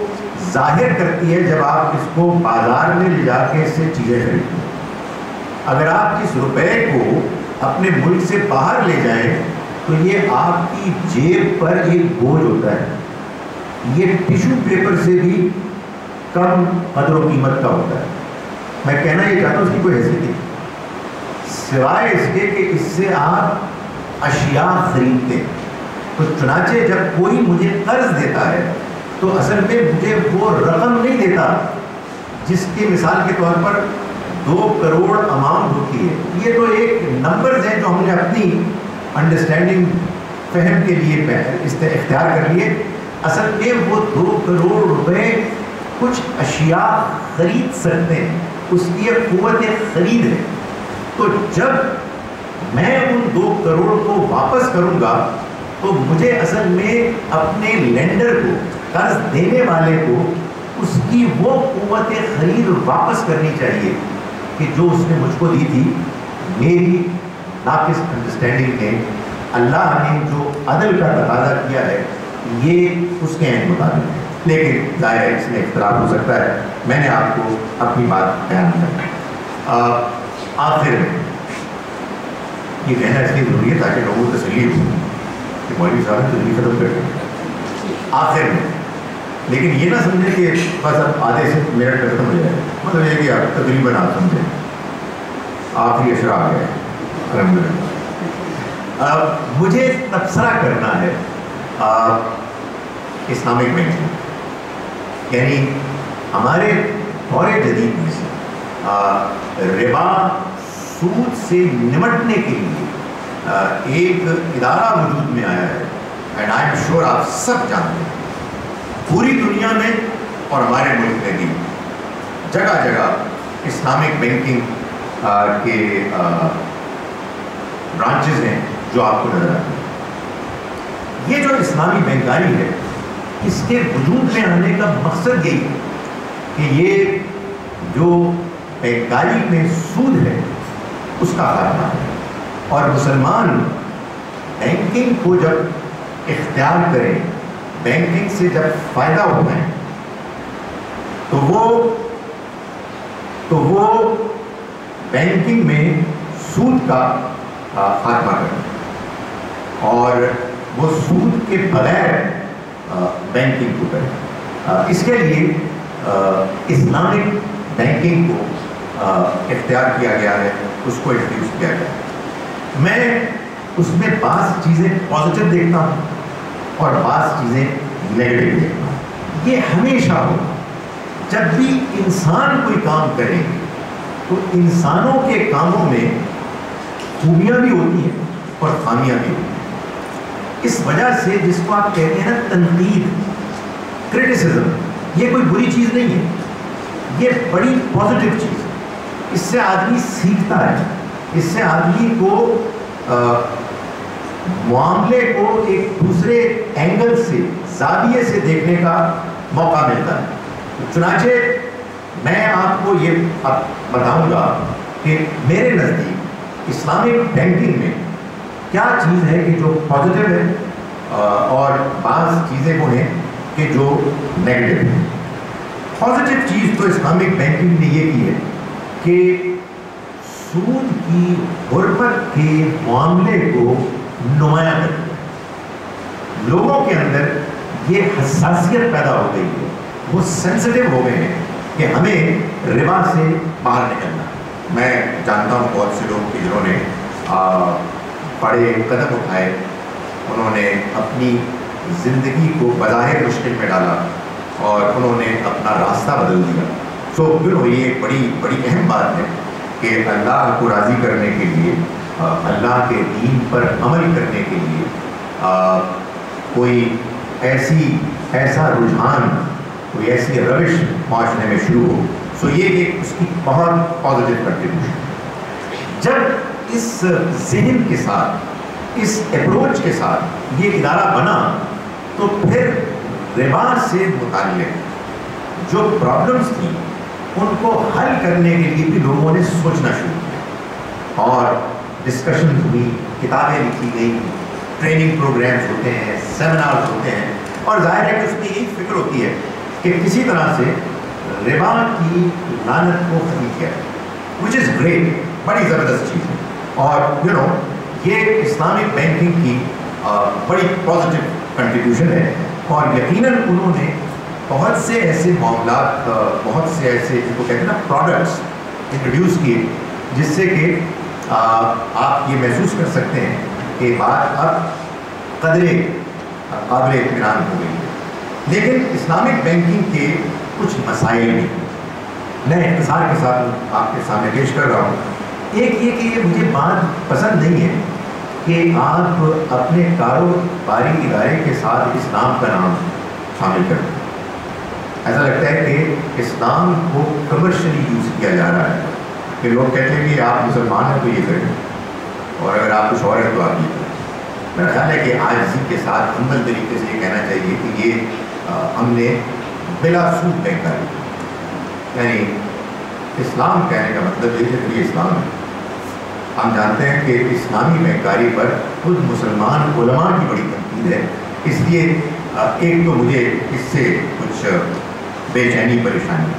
ظاہر کرتی ہے جب آپ اس کو بازار میں لے جا کے اس سے چیزیں خریدتے ہیں۔ اگر آپ اس روپے کو اپنے ملک سے باہر لے جائیں، تو یہ آپ کی جیب پر ایک بوجھ ہوتا ہے۔ یہ ٹیشو پیپر سے بھی کم قدر و قیمت کا ہوتا ہے۔ میں کہنا یہ چاہتا ہوں اس کی کوئی حیثیت نہیں۔ سوائے اس کے کہ اس سے آپ اشیاء خریدتے ہیں۔ تو چنانچہ جب کوئی مجھے قرض دیتا ہے تو اصل میں مجھے وہ رقم نہیں دیتا جس کی مثال کے طور پر دو کروڑ اماؤنٹ ہوتی ہے۔ یہ تو ایک نمبرز ہیں جو ہم نے اپنی انڈرسٹینڈنگ فہم کے لیے اختیار کر لیے۔ اصل میں وہ دو کروڑ روپے کچھ اشیاء خرید سکتے ہیں، اس کی قوت خرید ہے تو جب میں ان دو کروڑ کو واپس کروں گا، تو مجھے اصل میں اپنے لینڈر کو قرض دینے والے کو اس کی وہ قوت خرید واپس کرنی چاہیے کہ جو اس نے مجھ کو دی تھی میری ناقص انڈرسٹینڈنگ میں اللہ نے جو عدل کا تقاضا کیا ہے یہ اس کے عین مطابق ہے۔ لیکن ظاہر ہے اس میں اختلاف ہو سکتا ہے۔ میں نے آپ کو اپنی بات بیان کرنا آخر میں یہ کہنا اس لیے ضروری ہے تاکہ لوگوں کو تسلی ہو۔ کہ مولوی صاحب تسلی ختم کر دیں۔ آخر میں لیکن یہ نہ سمجھیں کہ بس اب آدھے سے میرا ختم ہو جائے۔ مطلب یہ کہ آپ تقریباً آپ سمجھیں آخری اشرا آ گیا۔ الحمد للہ مجھے تبصرہ کرنا ہے۔ اسلامک بینکنگ یعنی ہمارے دور جدید میں سے ربا سود سے نمٹنے کے لیے ایک ادارہ وجود میں آیا ہے۔ اینڈ آئی ایم شیور آپ سب جانتے ہیں۔ پوری دنیا میں اور ہمارے ملک میں بھی۔ جگہ جگہ اسلامک بینکنگ کے برانچز ہیں جو آپ کو نظر آتے ہیں۔ یہ جو اسلامی بینکاری ہے، اس کے وجود میں آنے کا مقصد یہی ہے کہ یہ جو بینکاری میں سود ہے، اس کا خاتمہ ہے۔ اور مسلمان بینکنگ کو جب اختیار کریں بینکنگ سے جب فائدہ ہوتا ہے، تو وہ تو وہ بینکنگ میں سود کا خاتمہ کریں اور وہ سود کے بغیر بینکنگ کو کریں اس کے لیے اسلامک بینکنگ کو اختیار کیا گیا ہے، اس کو انٹروڈیوس کیا گیا ہے. میں اس میں بعض چیزیں پازیٹیو دیکھتا ہوں. اور بعض چیزیں نیگیٹو دیکھنا یہ ہمیشہ ہو۔ جب بھی انسان کوئی کام کرے، تو انسانوں کے کاموں میں خوبیاں بھی ہوتی ہیں اور خامیاں بھی ہوتی ہیں۔ اس وجہ سے جس کو آپ کہتے ہیں نا تنقید کرٹیسزم یہ کوئی بری چیز نہیں ہے۔ یہ بڑی پازیٹیو چیز ہے۔ اس سے آدمی سیکھتا ہے۔ اس سے آدمی کو معاملے کو ایک دوسرے اینگل سے، زاویے سے دیکھنے کا موقع ملتا ہے۔ چنانچہ میں آپ کو یہ بتاؤں گا کہ میرے نزدیک اسلامک بینکنگ میں کیا چیز ہے کہ جو پازیٹیو ہے اور بعض چیزیں وہ ہیں کہ جو نیگیٹو ہیں۔ پازیٹیو چیز تو اسلامک بینکنگ نے یہ کی ہے کہ سود کی غربت کے معاملے کو نمایاں کر دیا۔ لوگوں کے اندر یہ حساسیت پیدا ہو گئی ہے۔ وہ سینسٹیو ہو گئے ہیں کہ ہمیں ربا سے باہر نکلنا میں جانتا ہوں بہت سے لوگ کہ جنہوں نے بڑے قدم اٹھائے، انہوں نے اپنی زندگی کو بظاہر مشکل میں ڈالا اور انہوں نے اپنا راستہ بدل دیا۔ سو پھر یہ بڑی بڑی اہم بات ہے کہ اللہ کو راضی کرنے کے لیے اللہ کے دین پر عمل کرنے کے لیے کوئی ایسی، ایسا رجحان، کوئی ایسی روش معاشرے میں شروع ہو سو یہ ایک اس کی بہت پازیٹیو کنٹریبیوشن جب اس ذہن کے ساتھ، اس اپروچ کے ساتھ یہ ادارہ بنا، تو پھر ربا سے متعلق جو پرابلمس تھیں، ان کو حل کرنے کے لیے بھی لوگوں نے سوچنا شروع کیا۔ اور ڈسکشن ہوئی، کتابیں لکھی گئی ٹریننگ پروگرامس ہوتے ہیں سیمینارز ہوتے ہیں، اور ظاہر ہے کہ اس کی ایک فکر ہوتی ہے کہ کسی طرح سے ربا کی لانت کو ختم کیا وچ از گریٹ بڑی زبردست چیز ہے۔ اور یو نو یہ اسلامک بینکنگ کی بڑی پازیٹیو کنٹریبیوشن ہے۔ اور یقیناً انہوں نے بہت سے ایسے معاملات بہت سے ایسے جن کو کہتے ہیں نا پروڈکٹس انٹروڈیوس کیے، جس سے کہ آپ یہ محسوس کر سکتے ہیں کہ بات اب قدرے قابل اطمینان ہو گئی ہے۔ لیکن اسلامک بینکنگ کے کچھ مسائل بھی میں اختصار کے ساتھ آپ کے سامنے پیش کر رہا ہوں۔ ایک یہ کہ یہ مجھے بات پسند نہیں ہے کہ آپ اپنے کاروباری ادارے کے ساتھ اسلام کا نام شامل کریں۔ ایسا لگتا ہے کہ اسلام کو کمرشلی یوز کیا جا رہا ہے۔ کہ لوگ کہتے ہیں کہ آپ مسلمان ہیں تو یہ کریں اور اگر آپ کچھ اور ہیں تو آپ یہ کریں۔ میرا خیال ہے کہ آج اسی کے ساتھ عمل طریقے سے یہ کہنا چاہیے کہ یہ ہم نے بلا سود طے کر یعنی اسلام کہنے کا مطلب یہ ہے کہ یہ اسلام ہے۔ ہم جانتے ہیں کہ اسلامی بینکاری پر خود مسلمان علماء کی بڑی تنقید ہے۔ اس لیے ایک تو مجھے اس سے کچھ بے چینی پریشانی۔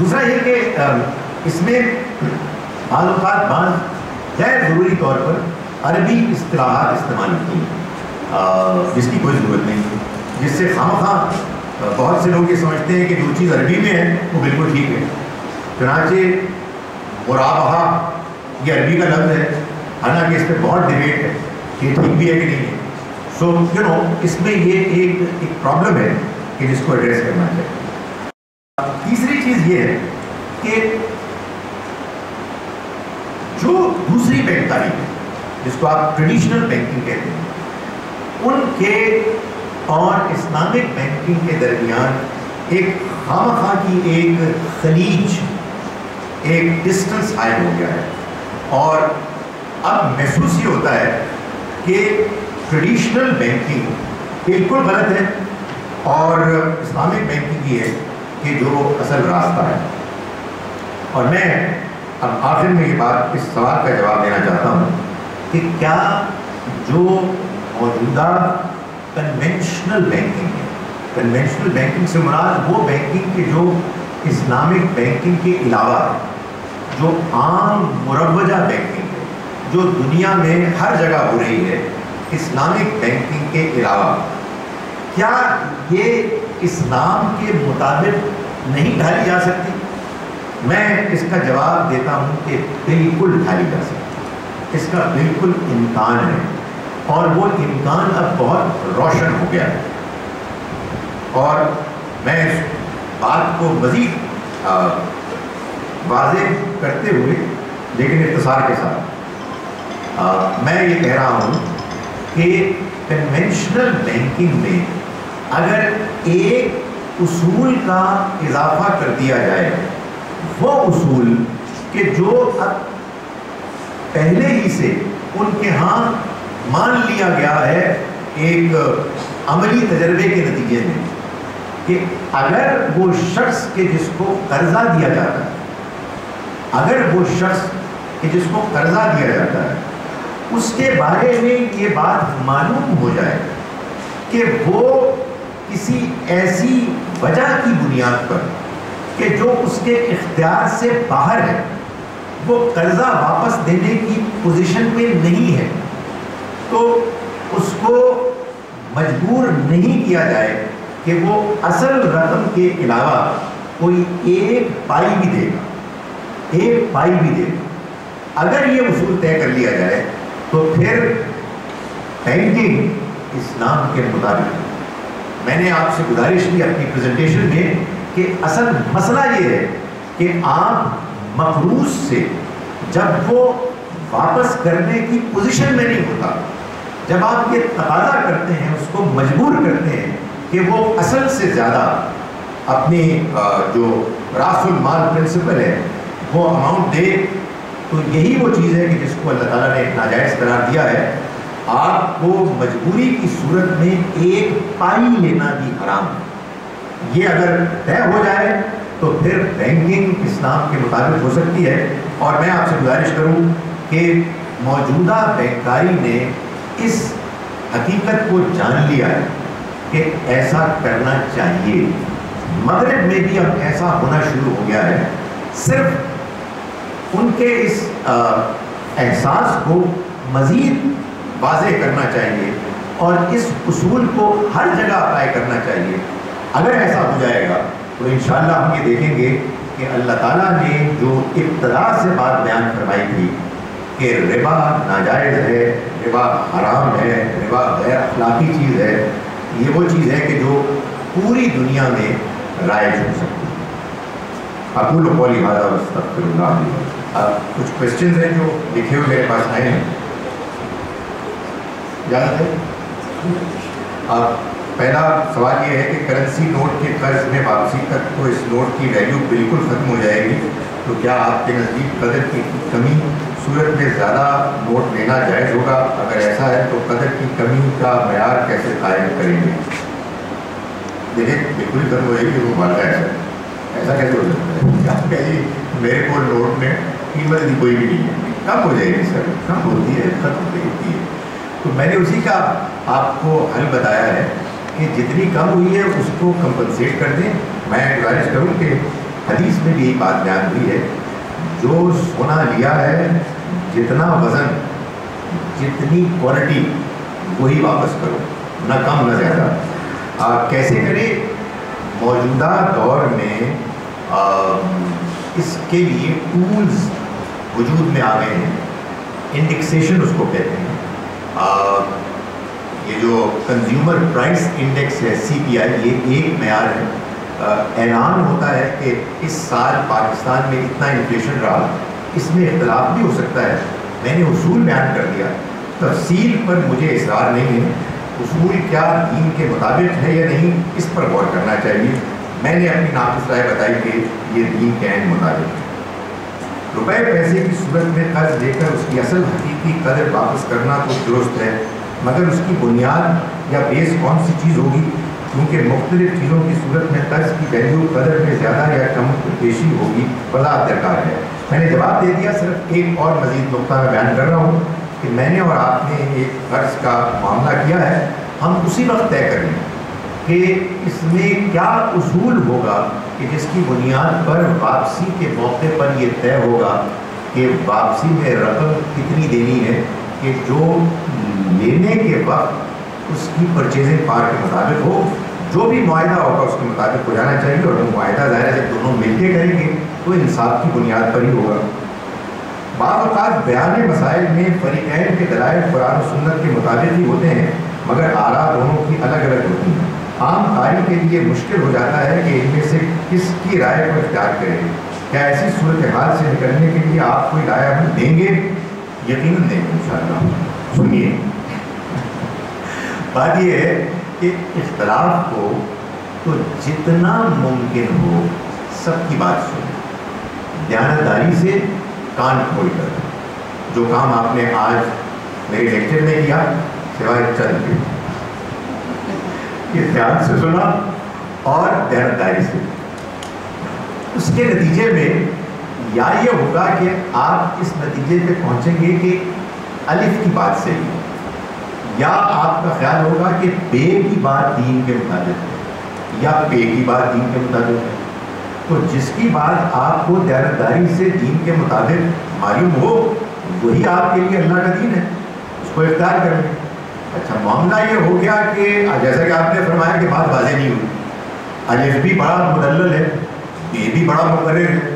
دوسرا یہ کہ اس میں بعض اوقات بعض غیر ضروری طور پر عربی اصطلاحات استعمال کی جس کی کوئی ضرورت نہیں۔ جس سے خواہ خواہ بہت سے لوگ یہ سمجھتے ہیں کہ جو چیز عربی میں ہے، وہ بالکل ٹھیک ہے۔ چنانچہ مرابہ یہ عربی کا لفظ ہے، حالانکہ اس پہ بہت ڈبیٹ ہے کہ ٹھیک بھی ہے کہ نہیں ہے۔ سو یو نو اس میں یہ ایک ایک پرابلم ہے کہ جس کو ایڈریس کرنا چاہیے۔ تیسری چیز یہ ہے کہ جو دوسری بینک تاریخ جس کو آپ ٹریڈیشنل بینکنگ کہتے ہیں۔ ان کے اور اسلامک بینکنگ کے درمیان ایک خواہ خواہ کی ایک خلیج، ایک ڈسٹنس ہائی ہو گیا ہے۔ اور اب محسوس یہ ہوتا ہے کہ ٹریڈیشنل بینکنگ بالکل غلط ہے اور اسلامک بینکنگ یہ ہے کہ جو اصل راستہ ہے۔ اور میں اب آخر میں یہ بات اس سوال کا جواب دینا چاہتا ہوں کہ کیا جو موجودہ کنونشنل بینکنگ ہے کنونشنل بینکنگ سے مراد وہ بینکنگ کے جو اسلامک بینکنگ کے علاوہ جو عام مروجہ بینکنگ ہے، جو دنیا میں ہر جگہ ہو رہی ہے اسلامک بینکنگ کے علاوہ کیا یہ اسلام کے مطابق نہیں ڈھالی جا سکتی؟ میں اس کا جواب دیتا ہوں کہ بالکل ڈھالی جا سکتی اس کا بالکل امکان ہے۔ اور وہ امکان اب بہت روشن ہو گیا ہے۔ اور میں اس بات کو مزید واضح کرتے ہوئے، لیکن اختصار کے ساتھ میں یہ کہہ رہا ہوں کہ کنونشنل بینکنگ میں اگر ایک اصول کا اضافہ کر دیا جائے وہ اصول کہ جو پہلے ہی سے ان کے ہاں مان لیا گیا ہے، ایک عملی تجربے کے نتیجے میں، کہ اگر وہ شخص کے جس کو قرضہ دیا جاتا ہے، اگر وہ شخص کہ جس کو قرضہ دیا جاتا ہے، اس کے بارے میں یہ بات معلوم ہو جائے کہ وہ کسی ایسی وجہ کی بنیاد پر کہ جو اس کے اختیار سے باہر ہے، وہ قرضہ واپس دینے کی پوزیشن میں نہیں ہے۔ تو اس کو مجبور نہیں کیا جائے کہ وہ اصل رقم کے علاوہ کوئی ایک پائی بھی دے۔ گا ایک پائی بھی دے۔ گا اگر یہ اصول طے کر لیا جائے، تو پھر بینکنگ اسلام کے مطابق۔ میں نے آپ سے گزارش کی اپنی پریزنٹیشن میں کہ اصل مسئلہ یہ ہے کہ آپ مقروض سے جب وہ واپس کرنے کی پوزیشن میں نہیں ہوتا، جب آپ یہ تقاضا کرتے ہیں، اس کو مجبور کرتے ہیں کہ وہ اصل سے زیادہ اپنی جو راس المال پرنسپل ہے، وہ اماؤنٹ دے، تو یہی وہ چیز ہے کہ جس کو اللہ تعالیٰ نے ناجائز قرار دیا ہے، آپ کو مجبوری کی صورت میں ایک پائی لینا بھی حرام ہے۔ یہ اگر طے ہو جائے تو پھر بینکنگ اسلام کے مطابق ہو سکتی ہے۔ اور میں آپ سے گزارش کروں کہ موجودہ بینکاری نے اس حقیقت کو جان لیا ہے کہ ایسا کرنا چاہیے۔ مغرب میں بھی اب ایسا ہونا شروع ہو گیا ہے۔ صرف ان کے اس احساس کو مزید واضح کرنا چاہیے اور اس اصول کو ہر جگہ اپلائی کرنا چاہیے۔ اگر ایسا ہو جائے گا، تو انشاءاللہ ہم یہ دیکھیں گے کہ اللہ تعالیٰ نے جو ابتدا سے بات بیان فرمائی تھی کہ ربا ناجائز ہے، ربا حرام ہے، ربا غیر اخلاقی چیز ہے، یہ وہ چیز ہے کہ جو پوری دنیا میں رائج ہو سکتی ہے۔ اقول قولی حاضر ہاں، استغفر اللہ اب کچھ کوشچنز ہیں جو لکھے ہوئے میرے پاس آئے ہیں۔ اجازت ہے؟ اب پہلا سوال یہ ہے کہ کرنسی نوٹ کے قرض میں واپسی تک تو اس نوٹ کی ویلیو بالکل ختم ہو جائے گی، تو کیا آپ کے نزدیک قدر کی کمی صورت میں زیادہ نوٹ لینا جائز ہوگا؟ اگر ایسا ہے تو قدر کی کمی کا معیار کیسے قائم کریں گے؟ دیکھیں بالکل ختم ہو جائے گی، وہ مانتا ہے ایسا کیسے ہو سکتا ہے؟ کہ میرے کو نوٹ میں قیمت بھی کوئی بھی نہیں ہے۔ کم ہو جائے گی سر، کم ہوتی ہے، ختم ہوتی ہے۔ تو میں نے اسی کا آپ کو حل بتایا ہے۔ کہ جتنی کم ہوئی ہے اس کو کمپنسیٹ کر دیں۔ میں گزارش کروں کہ حدیث میں بھی یہی بات بیان ہوئی ہے۔ جو سونا لیا ہے، جتنا وزن، جتنی کوالٹی وہی واپس کرو۔ نہ کم، نہ زیادہ۔ کیسے کریں؟ موجودہ دور میں اس کے لیے ٹولز وجود میں آ گئے ہیں۔ انڈکسیشن اس کو کہتے ہیں۔ یہ جو کنزیومر پرائس انڈیکس ہے سی پی آئی یہ ایک معیار ہے۔ اعلان ہوتا ہے کہ اس سال پاکستان میں اتنا انفلیشن رہا۔ اس میں اختلاف بھی ہو سکتا ہے۔ میں نے اصول بیان کر دیا۔ تفصیل پر مجھے اصرار نہیں ہے۔ اصول کیا دین کے مطابق ہے یا نہیں، اس پر غور کرنا چاہیے۔ میں نے اپنی ناقص رائے بتائی کہ یہ دین کے عین مطابق ہے۔ روپے پیسے کی صورت میں قرض لے کر اس کی اصل حقیقی قدر واپس کرنا تو درست ہے۔ مگر اس کی بنیاد یا بیس کون سی چیز ہوگی؟ کیونکہ مختلف چیزوں کی صورت میں قرض کی ویلیو قدر میں زیادہ یا کم پیشی ہوگی وضاحت درکار ہے۔ میں نے جواب دے دیا، صرف ایک اور مزید نقطہ میں بیان کر رہا ہوں کہ میں نے اور آپ نے ایک قرض کا معاملہ کیا ہے۔ ہم اسی وقت طے کریں کہ اس میں کیا اصول ہوگا کہ جس کی بنیاد پر واپسی کے موقع پر یہ طے ہوگا کہ واپسی میں رقم کتنی دینی ہے، کہ جو لینے کے وقت اس کی پرچیزنگ پار کے مطابق ہو، جو بھی معاہدہ ہوگا اس کے مطابق ہو جانا چاہیے اور وہ معاہدہ ظاہر ہے دونوں مل کے کریں گے تو انصاف کی بنیاد پر ہی ہوگا۔ بعض اوقات بیان مسائل میں فریقین کے دلائل قرآن و سنت کے مطابق ہی ہوتے ہیں، مگر آرا دونوں کی الگ الگ ہوتی ہیں۔ عام قاری کے لیے مشکل ہو جاتا ہے کہ ان میں سے کس کی رائے کو اختیار کرے کیا ایسی صورتحال سے نکلنے کے لیے آپ کوئی رائے ہم دیں گے؟ یقیناً دیں گے ان شاء اللہ سنیے بات یہ ہے کہ اختلاف کو تو جتنا ممکن ہو، سب کی بات سنیں دیانتداری سے کان کھول کر۔ جو کام آپ نے آج میرے لیکچر میں کیا، سوائے چل کے۔ یہ دھیان سے سنا اور دیانتداری سے۔ اس کے نتیجے میں یا یہ ہوگا کہ آپ اس نتیجے پہ پہنچیں گے کہ الف کی بات صحیح ہے۔ یا آپ کا خیال ہوگا کہ بے کی بات دین کے مطابق ہے یا پے کی بات دین کے مطابق ہے؟ تو جس کی بات آپ کو دیانتداری سے دین کے مطابق معلوم ہو، وہی آپ کے لیے اللہ کا دین ہے، اس کو اختیار کر لیں اچھا معاملہ یہ ہو گیا کہ جیسا کہ آپ نے فرمایا کہ بات واضح نہیں ہوئی۔ الف بھی بڑا مدلل ہے پے بھی بڑا مقرر ہے،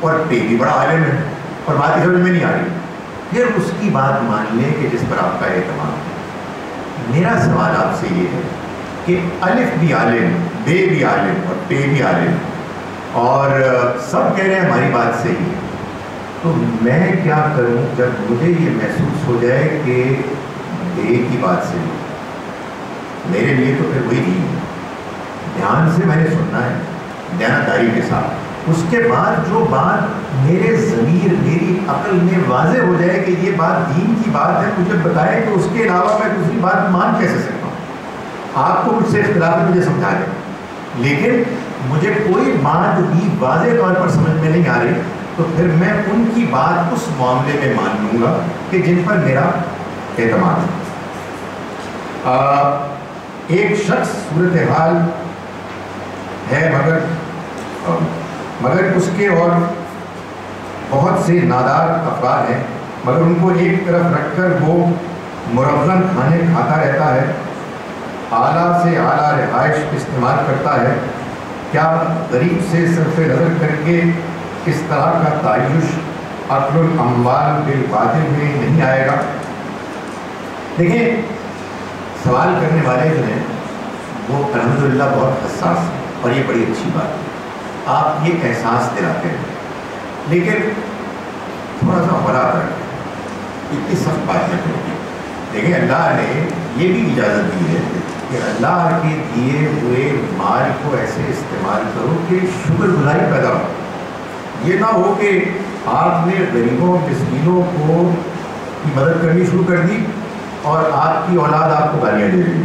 اور پے بھی بڑا عالم ہے، اور بات سمجھ میں نہیں آ رہی۔ پھر اس کی بات مان لیں کہ جس پر آپ کا اعتماد ہے۔ میرا سوال آپ سے یہ ہے کہ الف بھی عالم، بے بھی عالم اور پے بھی عالم اور سب کہہ رہے ہیں ہماری بات صحیح ہے۔ تو میں کیا کروں جب مجھے یہ محسوس ہو جائے کہ بے کی بات صحیح میرے لیے تو پھر وہی نہیں ہے۔ دھیان سے میں نے سننا ہے دیانتداری کے ساتھ۔ اس کے بعد جو بات میرے ضمیر، میری عقل میں واضح ہو جائے کہ یہ بات دین کی بات ہے، مجھے بتائے کہ اس کے علاوہ میں دوسری بات مان کیسے سکتا ہوں؟ آپ کو مجھ سے اختلاف ہے، مجھے سمجھا دیں۔ لیکن مجھے کوئی بات بھی واضح طور پر سمجھ میں نہیں آ رہی، تو پھر میں ان کی بات اس معاملے میں مان لوں گا کہ جن پر میرا اعتماد ہے۔ ایک شخص صورتحال ہے مگر مگر اس کے اور بہت سے نادار افراد ہیں، مگر ان کو ایک طرف رکھ کر وہ مرغن کھانے کھاتا رہتا ہے، اعلیٰ سے اعلیٰ رہائش استعمال کرتا ہے۔ کیا غریب سے صرف نظر کر کے اس طرح کا تعیش عقل الاموال بالبادل میں نہیں آئے گا؟ دیکھیں، سوال کرنے والے جو ہیں، وہ الحمدللہ بہت حساس ہیں اور یہ بڑی اچھی بات ہے۔ آپ یہ احساس دلاتے ہیں۔ لیکن تھوڑا سا بڑا کر اتنی سخت بات نہیں ہوگی دیکھیں اللہ نے یہ بھی اجازت دی ہے کہ اللہ کے دیے ہوئے مال کو ایسے استعمال کرو کہ شکر گزاری پیدا ہو۔ یہ نہ ہو کہ آپ نے غریبوں، مسکینوں کو کی مدد کرنی شروع کر دی اور آپ کی اولاد آپ کو گالیاں دے رہی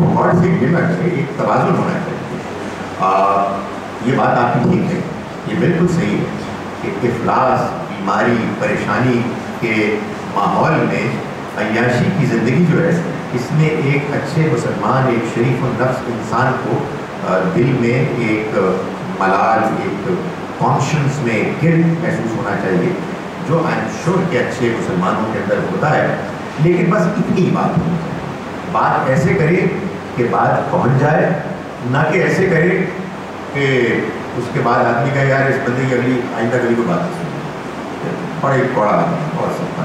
غور سے گرنا چاہیے ایک توازن ہونا چاہیے۔ یہ بات آپ کی ٹھیک ہے۔ یہ بالکل صحیح ہے کہ افلاس بیماری، پریشانی کے ماحول میں عیاشی کی زندگی جو ہے، اس میں ایک اچھے مسلمان، ایک شریف و نفس انسان کو دل میں ایک ملال، ایک کانشنس میں گرد محسوس ہونا چاہیے، جو آئی ایم شور کہ اچھے مسلمانوں کے اندر ہوتا ہے۔ لیکن بس اتنی ہی بات۔ ہونی چاہیے بات ایسے کرے کہ بات پہنچ جائے، نہ کہ ایسے کرے کہ اس کے بعد آدمی کا یار، اس بندے کی اگلی آئندہ کبھی کو بات سنی. بڑے کوڑا اور سب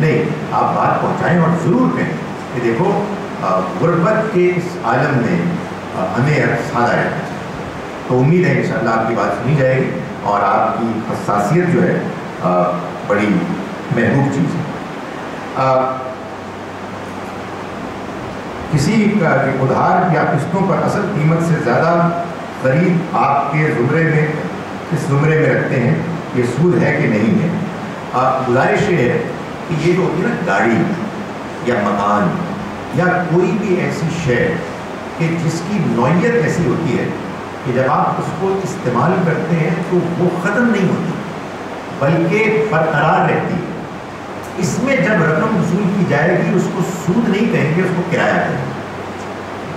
نہیں، آپ بات پہنچائیں اور ضرور کہیں کہ دیکھو غربت کے اس عالم میں ہمیں اب سادہ تو امید ہے انشاءاللہ آپ کی بات سنی جائے گی اور آپ کی حساسیت جو ہے بڑی محبوب چیز ہے۔ کسی ادھار یا قسطوں پر اصل قیمت سے زیادہ قریب آپ کے زمرے میں اس زمرے میں رکھتے ہیں؟ یہ سود ہے کہ نہیں ہے؟ گزارش یہ ہے کہ یہ جو ہوتی ہے نا گاڑی یا مکان یا کوئی بھی ایسی شے کہ جس کی نوعیت ایسی ہوتی ہے کہ جب آپ اس کو استعمال کرتے ہیں تو وہ ختم نہیں ہوتی، بلکہ برقرار رہتی۔ ہے اس میں جب رقم وصول کی جائے گی، اس کو سود نہیں کہیں گے، اس کو کرایہ کہیں گے۔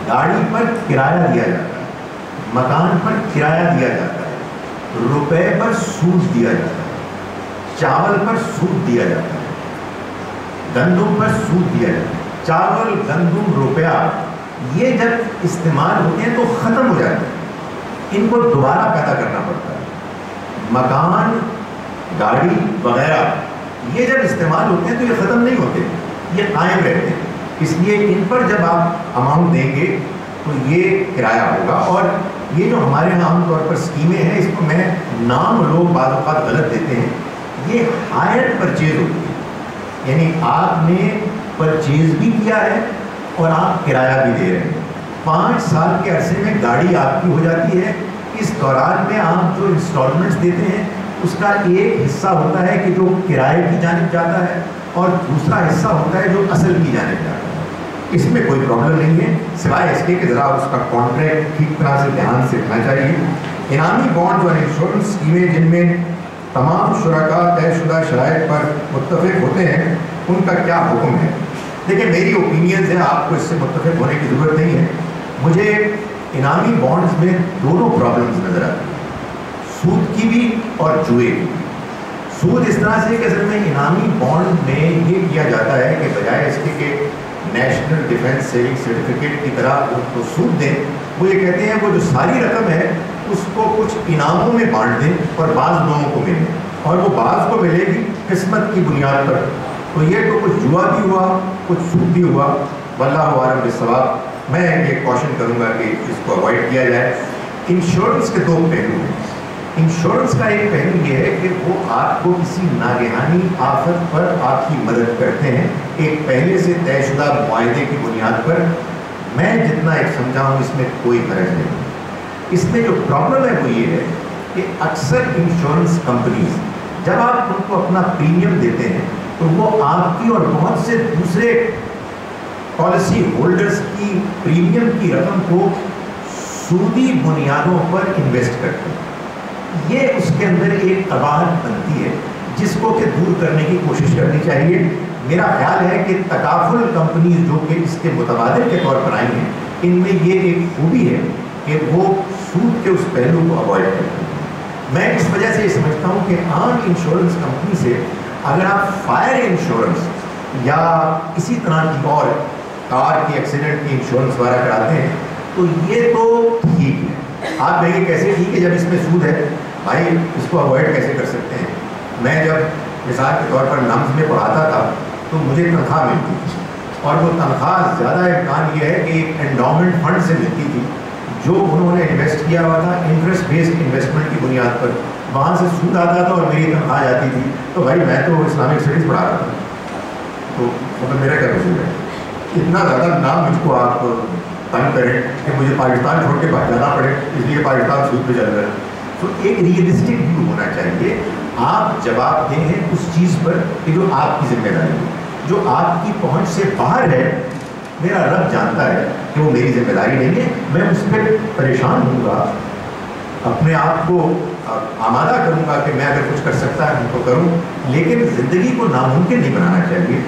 گاڑی پر کرایہ دیا جاتا ہے۔ مکان پر کرایہ دیا جاتا ہے، روپے پر سود دیا جاتا ہے، چاول پر سود دیا جاتا ہے، گندم پر سود دیا جاتا ہے، چاول، گندم، روپیہ، یہ جب استعمال ہوتے ہیں تو ختم ہو جاتے ہیں۔ ان کو دوبارہ پیدا کرنا پڑتا ہے۔ مکان، گاڑی وغیرہ، یہ جب استعمال ہوتے ہیں تو یہ ختم نہیں ہوتے، یہ قائم رہتے ہیں۔ اس لیے ان پر جب آپ اماؤنٹ دیں گے تو یہ کرایہ ہوگا اور یہ جو ہمارے یہاں عام طور پر اسکیمیں ہیں، اس کو میں نام لوگ بعض اوقات غلط دیتے ہیں، یہ ہائر پرچیز ہوتی ہے۔ یعنی آپ نے پرچیز بھی کیا ہے اور آپ کرایہ بھی دے رہے ہیں۔ پانچ سال کے عرصے میں گاڑی آپ کی ہو جاتی ہے، اس دوران میں آپ جو انسٹالمنٹس دیتے ہیں، اس کا ایک حصہ ہوتا ہے کہ جو کرائے کی جانب جاتا ہے اور دوسرا حصہ ہوتا ہے جو اصل کی جانب جاتا ہے۔ اس میں کوئی پرابلم نہیں ہے. سوائے اس کے کہ ذرا اس کا کانٹریکٹ ٹھیک طرح سے دھیان سے رکھنا چاہیے. انعامی بانڈ اور انشورنس اسکیمیں جن میں تمام شرکا، طے شدہ شرائط پر متفق ہوتے ہیں، ان کا کیا حکم ہے؟ دیکھیں، میری اوپینینز ہیں، آپ کو اس سے متفق ہونے کی ضرورت نہیں ہے. مجھے انعامی بانڈز میں دونوں پرابلمز نظر آتی ہیں. سود کی بھی اور جوئے کی بھی. سود اس طرح سے کہ اصل میں انعامی بانڈ میں یہ کیا جاتا ہے کہ بجائے اس کے کہ نیشنل ڈیفنس سیونگ سرٹیفکیٹ کی طرح ان کو سود دیں۔ وہ یہ کہتے ہیں، وہ جو ساری رقم ہے، اس کو کچھ انعاموں میں بانٹ دیں اور بعض لوگوں کو ملے۔ اور وہ بعض کو ملے گی قسمت کی بنیاد پر۔ تو یہ تو کچھ جوا بھی ہوا، کچھ سود بھی ہوا۔ واللہ عالم ثواب میں یہ کوشن کروں گا کہ اس کو اوائڈ کیا جائے۔ انشورنس کے دو پہلو۔ ہیں انشورنس کا ایک پہلو یہ ہے کہ وہ آپ کو کسی ناگہانی آفت پر آپ کی مدد کرتے ہیں۔ ایک پہلے سے طے شدہ معاہدے کی بنیاد پر میں جتنا ایک سمجھا ہوں، اس میں کوئی فرق نہیں۔ اس میں جو پرابلم ہے وہ یہ ہے کہ اکثر انشورنس کمپنیز جب آپ ان کو اپنا پریمیم دیتے ہیں، تو وہ آپ کی اور بہت سے دوسرے پالیسی ہولڈرز کی پریمیم کی رقم کو سودی بنیادوں پر انویسٹ کرتے ہیں۔ یہ اس کے اندر ایک قباہت بنتی ہے، جس کو کہ دور کرنے کی کوشش کرنی چاہیے۔ میرا خیال ہے کہ تکافل کمپنیز جو کہ اس کے متبادل کے طور پر آئی ہیں، ان میں یہ ایک خوبی ہے کہ وہ سود کے اس پہلو کو اوائڈ کرتے ہیں۔ میں اس وجہ سے یہ سمجھتا ہوں کہ عام انشورنس کمپنی سے اگر آپ فائر انشورنس یا اسی طرح کی اور کار کی ایکسیڈنٹ کی انشورنس وغیرہ کراتے ہیں، تو یہ تو ٹھیک ہے۔ آپ کہیں گے کیسے ٹھیک ہے جب اس میں سود ہے؟ بھائی، اس کو اوائڈ کیسے کر سکتے ہیں؟ میں جب مثال کے طور پر نمز میں پڑھاتا تھا تو مجھے تنخواہ ملتی تھی۔ اور وہ تنخواہ زیادہ امکان یہ ہے کہ ایک انڈومنٹ فنڈ سے ملتی تھی، جو انہوں نے انویسٹ کیا ہوا تھا انٹرسٹ بیسڈ انویسٹمنٹ کی بنیاد پر۔ وہاں سے سود آتا تھا اور میری تنخواہ جاتی تھی۔ تو بھائی، میں تو اسلامک اسٹڈیز پڑھا رہا تھا۔ تو مطلب میرا کیا قصور ہے؟ اتنا زیادہ نام مجھ کو آپ تنگ کریں کہ مجھے پاکستان چھوڑ کے جانا پڑے، اس لیے پاکستان سود پہ چل رہا ہے۔ تو ایک ریئلسٹک ویو ہونا چاہیے، آپ جواب دیں ہیں اس چیز پر کہ جو آپ کی ذمہ داری ہے۔ جو آپ کی پہنچ سے باہر ہے، میرا رب جانتا ہے کہ وہ میری ذمہ داری نہیں ہے۔ میں اس پہ پریشان ہوں گا۔ اپنے آپ کو آمادہ کروں گا کہ میں اگر کچھ کر سکتا ہے ان کو کروں۔ لیکن زندگی کو ناممکن نہیں بنانا چاہیے۔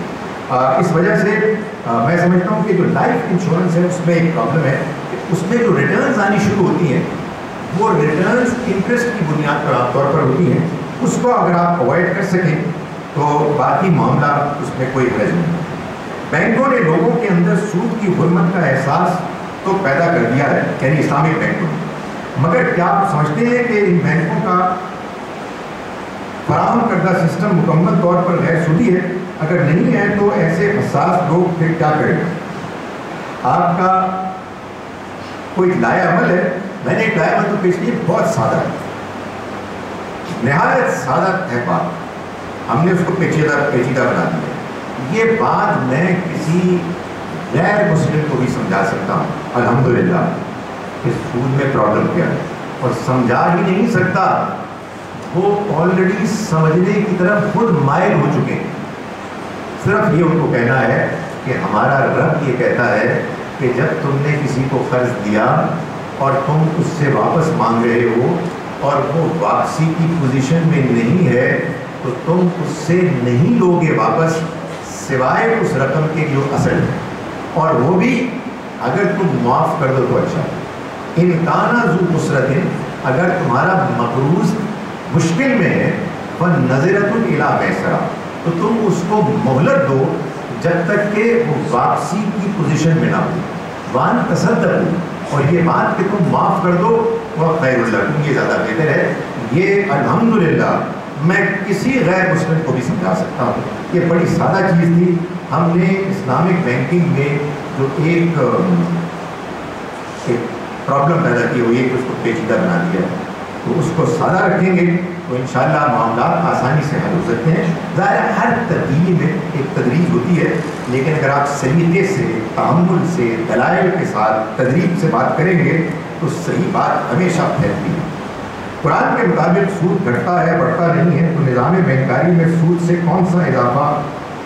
اس وجہ سے میں سمجھتا ہوں کہ جو لائف انشورنس ہے، اس میں ایک پرابلم ہے اس میں جو ریٹرنز آنی شروع ہوتی ہیں، وہ ریٹرنز انٹرسٹ کی بنیاد پر عام طور پر ہوتی ہیں۔ اس کو اگر آپ اوائڈ کر سکیں تو باقی معاملہ اس میں کوئی حرض نہیں۔ بینکوں نے لوگوں کے اندر سود کی حرمت کا احساس تو پیدا کر دیا ہے یعنی اسلامک بینکوں نے۔ مگر کیا آپ سمجھتے ہیں کہ ان بینکوں کا فراہم کردہ سسٹم مکمل طور پر غیر سودی ہے؟ اگر نہیں ہے تو ایسے حساس لوگ پھر کیا کریں؟ آپ کا کوئی لایا عمل ہے؟ میں نے ایک لایا عمل تو پیش کی، بہت سادہ۔ ہے نہایت سادہ ہے بات۔ ہم نے اس کو پیچیدہ پیچیدہ بنا دیا۔ یہ بات میں کسی غیر مسلم کو بھی سمجھا سکتا ہوں۔ الحمدللہ کہ سود میں پرابلم کیا ہے۔ اور سمجھا ہی نہیں سکتا۔ وہ آلریڈی سمجھنے کی طرف خود مائل ہو چکے ہیں۔ صرف یہ ان کو کہنا ہے کہ ہمارا رب یہ کہتا ہے کہ جب تم نے کسی کو قرض دیا اور تم اس سے واپس مانگ رہے ہو اور وہ واپسی کی پوزیشن میں نہیں ہے تو تم اس سے نہیں لوگے واپس سوائے اس رقم کے جو اصل ہے اور وہ بھی اگر تم معاف کر دو تو اچھا۔ انکانہ زو مسرت اگر تمہارا مقروض مشکل میں ہے وہ نظرت العلا بیسرا۔ تو تم اس کو مہلت دو جب تک کہ وہ واپسی کی پوزیشن میں نہ ہو۔ وان تصدق اور یہ بات کہ تم معاف کر دو، وہ خیر اللہ تم یہ زیادہ بہتر ہے۔ یہ الحمدللہ۔ میں کسی غیر مسلم کو بھی سمجھا سکتا ہوں۔ یہ بڑی سادہ چیز تھی۔ ہم نے اسلامک بینکنگ میں جو ایک پرابلم پیدا کی ہوئی ہے کہ اس کو پیچیدہ بنا دیا ہے تو اس کو سادہ رکھیں گے تو انشاءاللہ معاملات آسانی سے حل ہو سکتے ہیں۔ ظاہر ہر تبدیلی میں ایک تدریج ہوتی ہے، لیکن اگر آپ سلیقے سے تعمل سے، دلائل کے ساتھ تدریج سے بات کریں گے، تو صحیح بات ہمیشہ پھیلتی ہے۔ قرآن کے مطابق سود گھٹتا ہے، بڑھتا نہیں ہے، تو نظام بینکاری میں سود سے کون سا اضافہ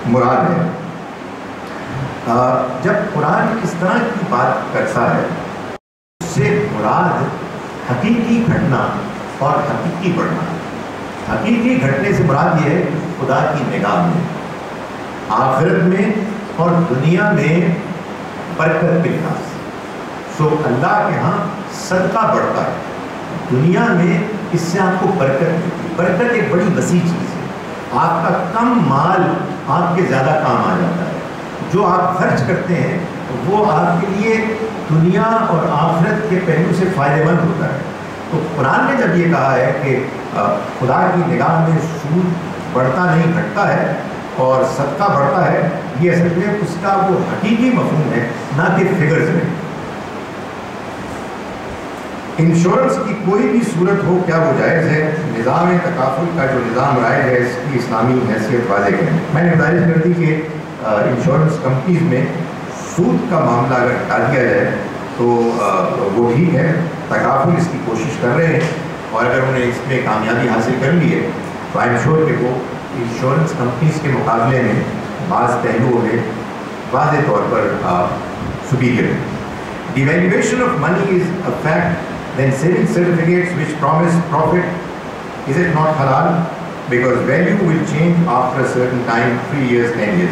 مراد ہے؟ جب قرآن اس طرح کی بات کرتا ہے، اس سے مراد حقیقی گھٹنا اور حقیقی بڑھنا۔ حقیقی گھٹنے سے مراد یہ ہے کہ خدا کی نگاہ میں، آخرت میں اور دنیا میں برکت کے لحاظ سو اللہ کے ہاں صدقہ بڑھتا ہے۔ دنیا میں اس سے آپ کو برکت ملتی ہے۔ برکت ایک بڑی وسیع چیز ہے۔ آپ کا کم مال آپ کے زیادہ کام آ جاتا ہے۔ جو آپ خرچ کرتے ہیں، وہ آپ کے لیے دنیا اور آخرت کے پہلو سے فائدہ مند ہوتا ہے۔ تو قرآن نے جب یہ کہا ہے کہ خدا کی نگاہ میں سود بڑھتا نہیں، گھٹتا ہے اور صدقہ بڑھتا ہے، یہ اصل میں اس کا وہ حقیقی مفہوم ہے، نہ کہ فگرز میں۔ انشورنس کی کوئی بھی صورت ہو، کیا وہ جائز ہے؟ نظام تقافل کا جو نظام رائے ہے، اس کی اسلامی حیثیت واضح کریں۔ میں نے گزارش کر دی کہ انشورنس کمپنیز میں سود کا معاملہ اگر ہٹا دیا جائے تو وہ ٹھیک ہے۔ تقافل اس کی کوشش کر رہے ہیں۔ اور اگر انہیں اس میں کامیابی حاصل کر لی ہے، تو آئی ایم شیور کہ وہ انشورنس کمپنیز کے مقابلے میں بعض پہلوؤں میں واضح طور پر سپیریئر ہے devaluation of money is a fact then saving certificates which promise profit, is it not halal? Because value will change after a certain time, three years, ten years.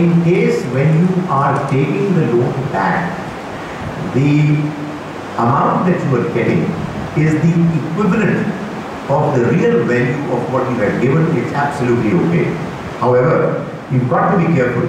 in case when you are taking the loan back, the amount that you are getting is the equivalent of the real value of what you have given, it's absolutely okay. However, you've got to be careful.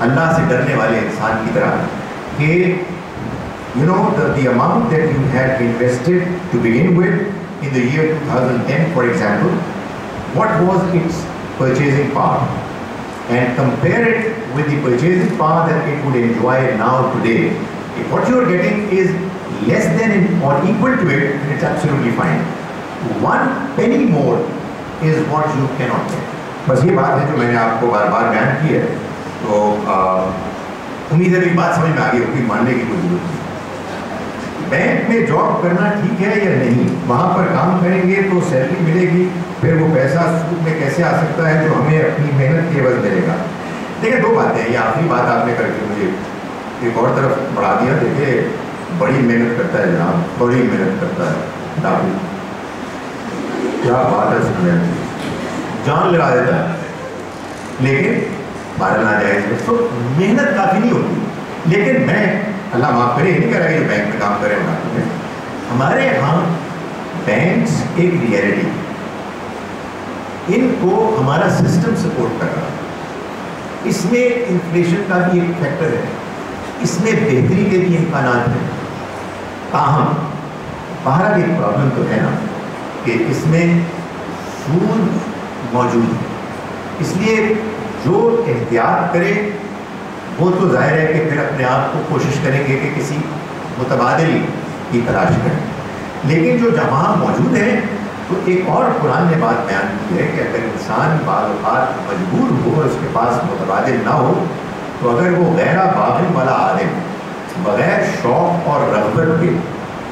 اللہ سے ڈرنے والے انسان کی طرح کہ you know the amount that you had invested to begin with in the year two thousand ten for example what was its purchasing power and compare it with the purchasing power that it would enjoy now today, if what you are getting is less than or equal to it, then it's absolutely fine. One penny more is what you cannot get. بس یہ بات ہے جو میں نے آپ کو بار بار بیان کی ہے تو امید ہے میری بات سمجھ میں آگے ہوگی ماننے کی کوئی ضرورت نہیں۔ بینک میں جاب کرنا ٹھیک ہے یا نہیں؟ وہاں پر کام کریں گے تو سیلری ملے گی، پھر وہ پیسہ سود میں کیسے آ سکتا ہے جو ہمیں اپنی محنت کے عوض ملے گا۔ دیکھیں، دو باتیں یہ آخری بات آپ نے کر کے مجھے ایک اور طرف بڑھا دیا۔ دیکھیے بڑی محنت کرتا ہے جناب، بڑی محنت کرتا ہے۔ ڈاکو کیا بات ہے سننے جان لگا دیتا ہے۔ لیکن بارہ نہ جائے تو محنت کافی نہیں ہوتی۔ لیکن میں، اللہ معاف کرے نہیں کہہ رہا کہ بینک میں کام کرے۔ ہمارے یہاں بینکس ایک ریئلٹی ان کو ہمارا سسٹم سپورٹ کر رہا ہے۔ اس میں انفلیشن کا بھی ایک فیکٹر ہے۔ اس میں بہتری کے بھی امکانات ہیں۔ تاہم، باہر ایک پرابلم تو ہے نا کہ اس میں سود موجود ہے۔ اس لیے جو احتیاط کرے وہ تو ظاہر ہے کہ پھر اپنے آپ کو کوشش کریں گے کہ کسی متبادل کی تلاش کریں۔ لیکن جو جہاں موجود ہیں تو ایک اور قرآن نے بات بیان کی ہے کہ اگر انسان بعض اوقات مجبور ہو اور اس کے پاس متبادل نہ ہو، تو اگر وہ غیر باغن والا عالم، بغیر شوق اور رغبت کے،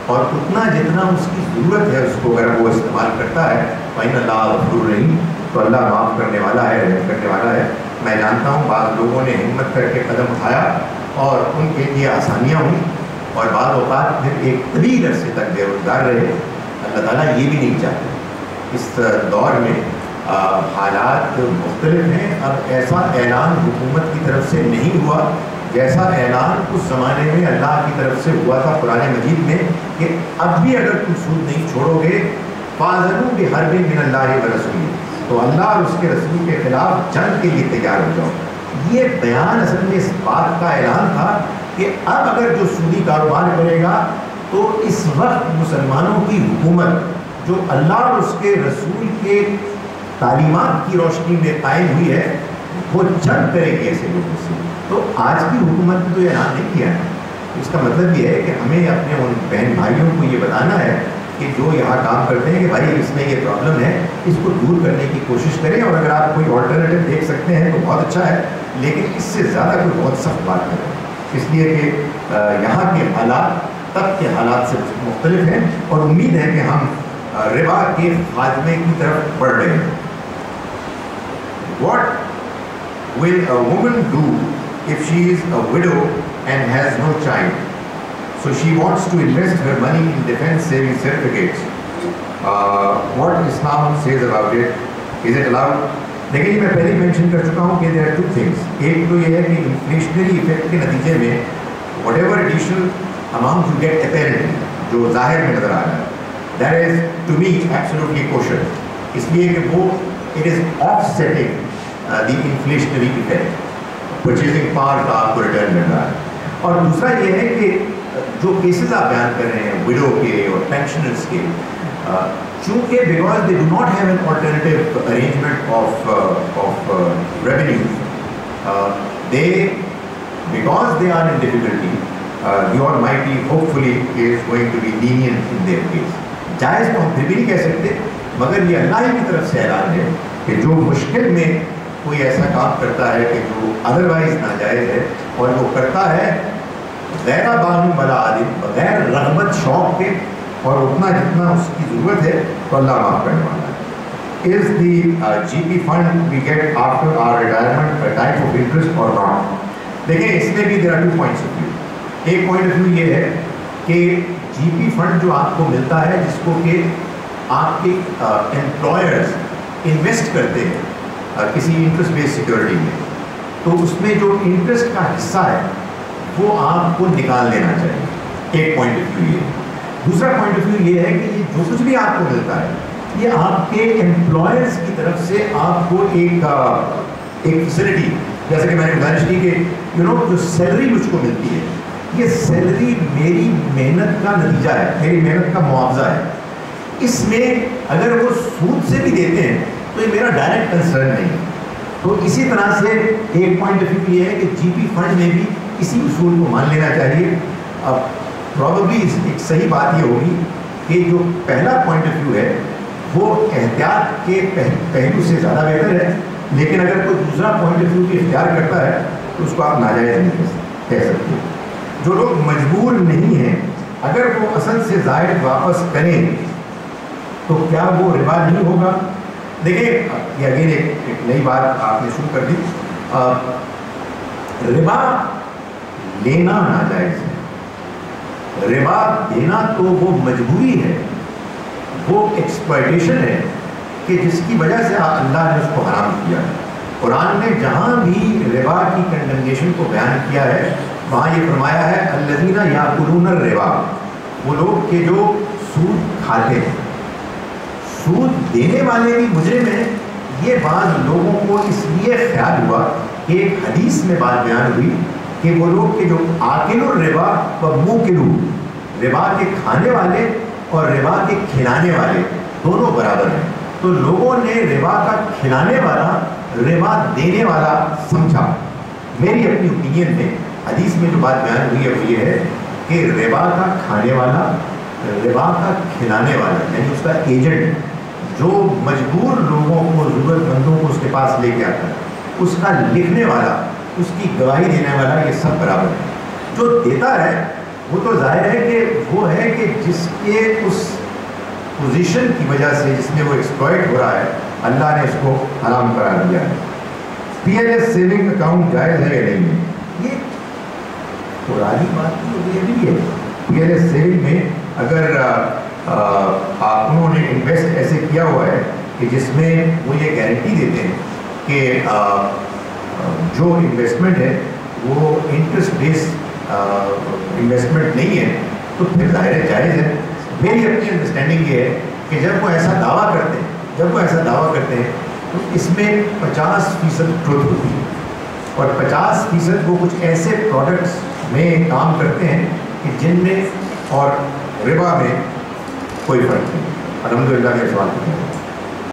اور اتنا جتنا اس کی ضرورت ہے، اس کو اگر وہ استعمال کرتا ہے فائن اللہ غفور رحیم تو اللہ معاف کرنے والا ہے، رحم کرنے والا ہے۔ میں جانتا ہوں بعض لوگوں نے ہمت کر کے قدم اٹھایا اور ان کے لیے آسانیاں ہوئیں اور بعض اوقات پھر ایک طویل عرصے تک بے روزگار رہے۔ اللہ تعالیٰ یہ بھی نہیں چاہتے اس دور میں حالات مختلف ہیں۔ اب ایسا اعلان حکومت کی طرف سے نہیں ہوا۔ جیسا اعلان اس زمانے میں اللہ کی طرف سے ہوا تھا قرآن مجید میں کہ اب بھی اگر تم سود نہیں چھوڑو گے، فاضلوں کے ہر دن من اللہ رسول تو اللہ اور اس کے رسول کے خلاف جنگ کے لیے تیار ہو جاؤ۔ یہ بیان اصل میں اس بات کا اعلان تھا کہ اب اگر جو سودی کاروبار کرے گا تو اس وقت مسلمانوں کی حکومت جو اللہ اور اس کے رسول کے تعلیمات کی روشنی میں قائم ہوئی ہے، وہ جنگ کرے گی ایسے لوگوں سے۔ تو آج کی حکومت نے تو اعلان نہیں کیا۔ ہے اس کا مطلب یہ ہے کہ ہمیں اپنے ان بہن بھائیوں کو یہ بتانا ہے کہ جو یہاں کام کرتے ہیں کہ بھائی اس میں یہ پرابلم ہے، اس کو دور کرنے کی کوشش کریں اور اگر آپ کوئی آلٹرنیٹو دیکھ سکتے ہیں تو بہت اچھا ہے، لیکن اس سے زیادہ کوئی بہت سخت بات کریں اس لیے کہ یہاں کے حالات، تب کے حالات سے مختلف ہیں اور امید ہے کہ ہم ربا کے خاتمے کی طرف بڑھ رہے ہیں۔ What will a woman do if she is a widow and has no child so she wants to invest her money in defence saving certificates what Islam says about it is it allowed لیکن یہ میں پہلے mention کر چکا ہوں کہ دیر are two things ایک تو یہ ہے کہ انفلیشنری افیکٹ کے نتیجے میں whatever additional amount you get apparently جو ظاہر میں نظر آ رہا ہے that is to me absolutely caution اس لیے کہ وہ it is offsetting the inflationary effect purchasing power کا آپ کو ریٹرن مل رہا ہے اور دوسرا یہ ہے کہ جو کیسز آپ بیان کر رہے ہیں وڈو کے اور پینشنرس کے چونکہ because they do not have an alternative arrangement of of revenue they because they are in difficulty they are mighty hopefully is going to be lenient in their case جائز تو ہم پھر بھی نہیں کہہ سکتے، مگر یہ اللہ ہی کی طرف سے اعلان ہے کہ جو مشکل میں کوئی ایسا کام کرتا ہے کہ جو ادروائز ناجائز ہے اور وہ کرتا ہے غیر بانو بلا عالم بغیر رغبت، شوق کے، اور اتنا جتنا اس کی ضرورت ہے، تو اللہ معاف کرنے والا ہے۔ Is the G P fund we get after our retirement type of interest اور ناٹ دیکھیں، اس میں بھی there are two points of view ایک پوائنٹ آف ویو یہ ہے کہ جی پی فنڈ جو آپ کو ملتا ہے، جس کو کہ آپ کے امپلائرز انویسٹ کرتے ہیں کسی انٹرسٹ بیس سیکورٹی میں۔ تو اس میں جو انٹرسٹ کا حصہ ہے وہ آپ کو نکال لینا چاہیے، ایک پوائنٹ آف ویو یہ۔ دوسرا پوائنٹ آف ویو یہ ہے کہ یہ جو کچھ بھی آپ کو ملتا ہے، یہ آپ کے امپلائرس کی طرف سے آپ کو ایک ایک فیسلٹی جیسے کہ میں نے گزارش کی کہ یو نو جو سیلری مجھ کو ملتی ہے، یہ سیلری میری محنت کا نتیجہ ہے، میری محنت کا معاوضہ ہے۔ اس میں اگر وہ سود سے بھی دیتے ہیں، تو یہ میرا ڈائریکٹ کنسرن نہیں۔ تو اسی طرح سے ایک پوائنٹ آف ویو یہ ہے کہ جی پی فنڈ میں بھی اسی اصول کو مان لینا چاہیے۔ اب پرابلی ایک صحیح بات یہ ہوگی کہ جو پہلا پوائنٹ آف ویو ہے، وہ احتیاط کے پہلو سے زیادہ بہتر ہے۔ لیکن اگر کوئی دوسرا پوائنٹ آف ویو کی اختیار کرتا ہے، تو اس کو آپ ناجائز نہیں کہہ سکتے جو لوگ مجبور نہیں ہیں، اگر وہ اصل سے زائد واپس کریں، تو کیا وہ ربا نہیں ہوگا؟ دیکھیں، یہ اگین ایک نئی بات آپ نے شروع کر دی۔ ربا لینا ناجائز ہے۔ ربا دینا تو وہ مجبوری ہے، وہ ایکسپلائٹیشن ہے کہ جس کی وجہ سے اللہ نے اس کو حرام کیا۔ ہے قرآن نے جہاں بھی ربا کی کنڈمنیشن کو بیان کیا ہے، وہاں یہ فرمایا ہے الزینہ یا قرون ربا وہ لوگ کہ جو سود کھاتے ہیں۔ سود دینے والے بھی مجرم ہیں۔ یہ بعض لوگوں کو اس لیے خیال ہوا کہ ایک حدیث میں بات بیان ہوئی کہ وہ لوگ کے جو آکل الربا و موکلو ربا کے کھانے والے اور ربا کے کھلانے والے دونوں برابر ہیں۔ تو لوگوں نے ربا کا کھلانے والا، ربا دینے والا سمجھا۔ میری اپنی اوپینین میں حدیث میں جو بات بیان ہوئی ہے وہ یہ ہے کہ ربا کا کھانے والا، ربا کا کھلانے والا یعنی اس کا ایجنٹ جو مجبور لوگوں کو، ضرورت مندوں کو اس کے پاس لے کے آتا ہے، اس کا لکھنے والا اس کی گواہی دینے والا یہ سب برابر ہے۔ جو دیتا ہے، وہ تو ظاہر ہے کہ وہ ہے کہ جس کے اس پوزیشن کی وجہ سے جس میں وہ ایکسپلائٹ ہو رہا ہے، اللہ نے اس کو حرام قرار دیا ہے۔ P L S saving account جائز ہے یا نہیں؟ ہے یہ پرانی بات تو یہ بھی ہے۔ پی ایل ایس سیونگ میں اگر آپ نے انویسٹ ایسے کیا ہوا ہے کہ جس میں وہ یہ گارنٹی دیتے ہیں کہ جو انویسٹمنٹ ہے، وہ انٹرسٹ بیس انویسٹمنٹ نہیں ہے، تو پھر ظاہر جائز ہے میری اپنی انڈرسٹینڈنگ یہ ہے کہ جب وہ ایسا دعویٰ کرتے ہیں، جب وہ ایسا دعویٰ کرتے ہیں، تو اس میں پچاس فیصد ٹروتھ ہوتی ہے۔ اور پچاس فیصد وہ کچھ ایسے پروڈکٹس میں کام کرتے ہیں کہ جن میں اور ربا میں کوئی فرق نہیں۔ الحمد للہ کے سوال۔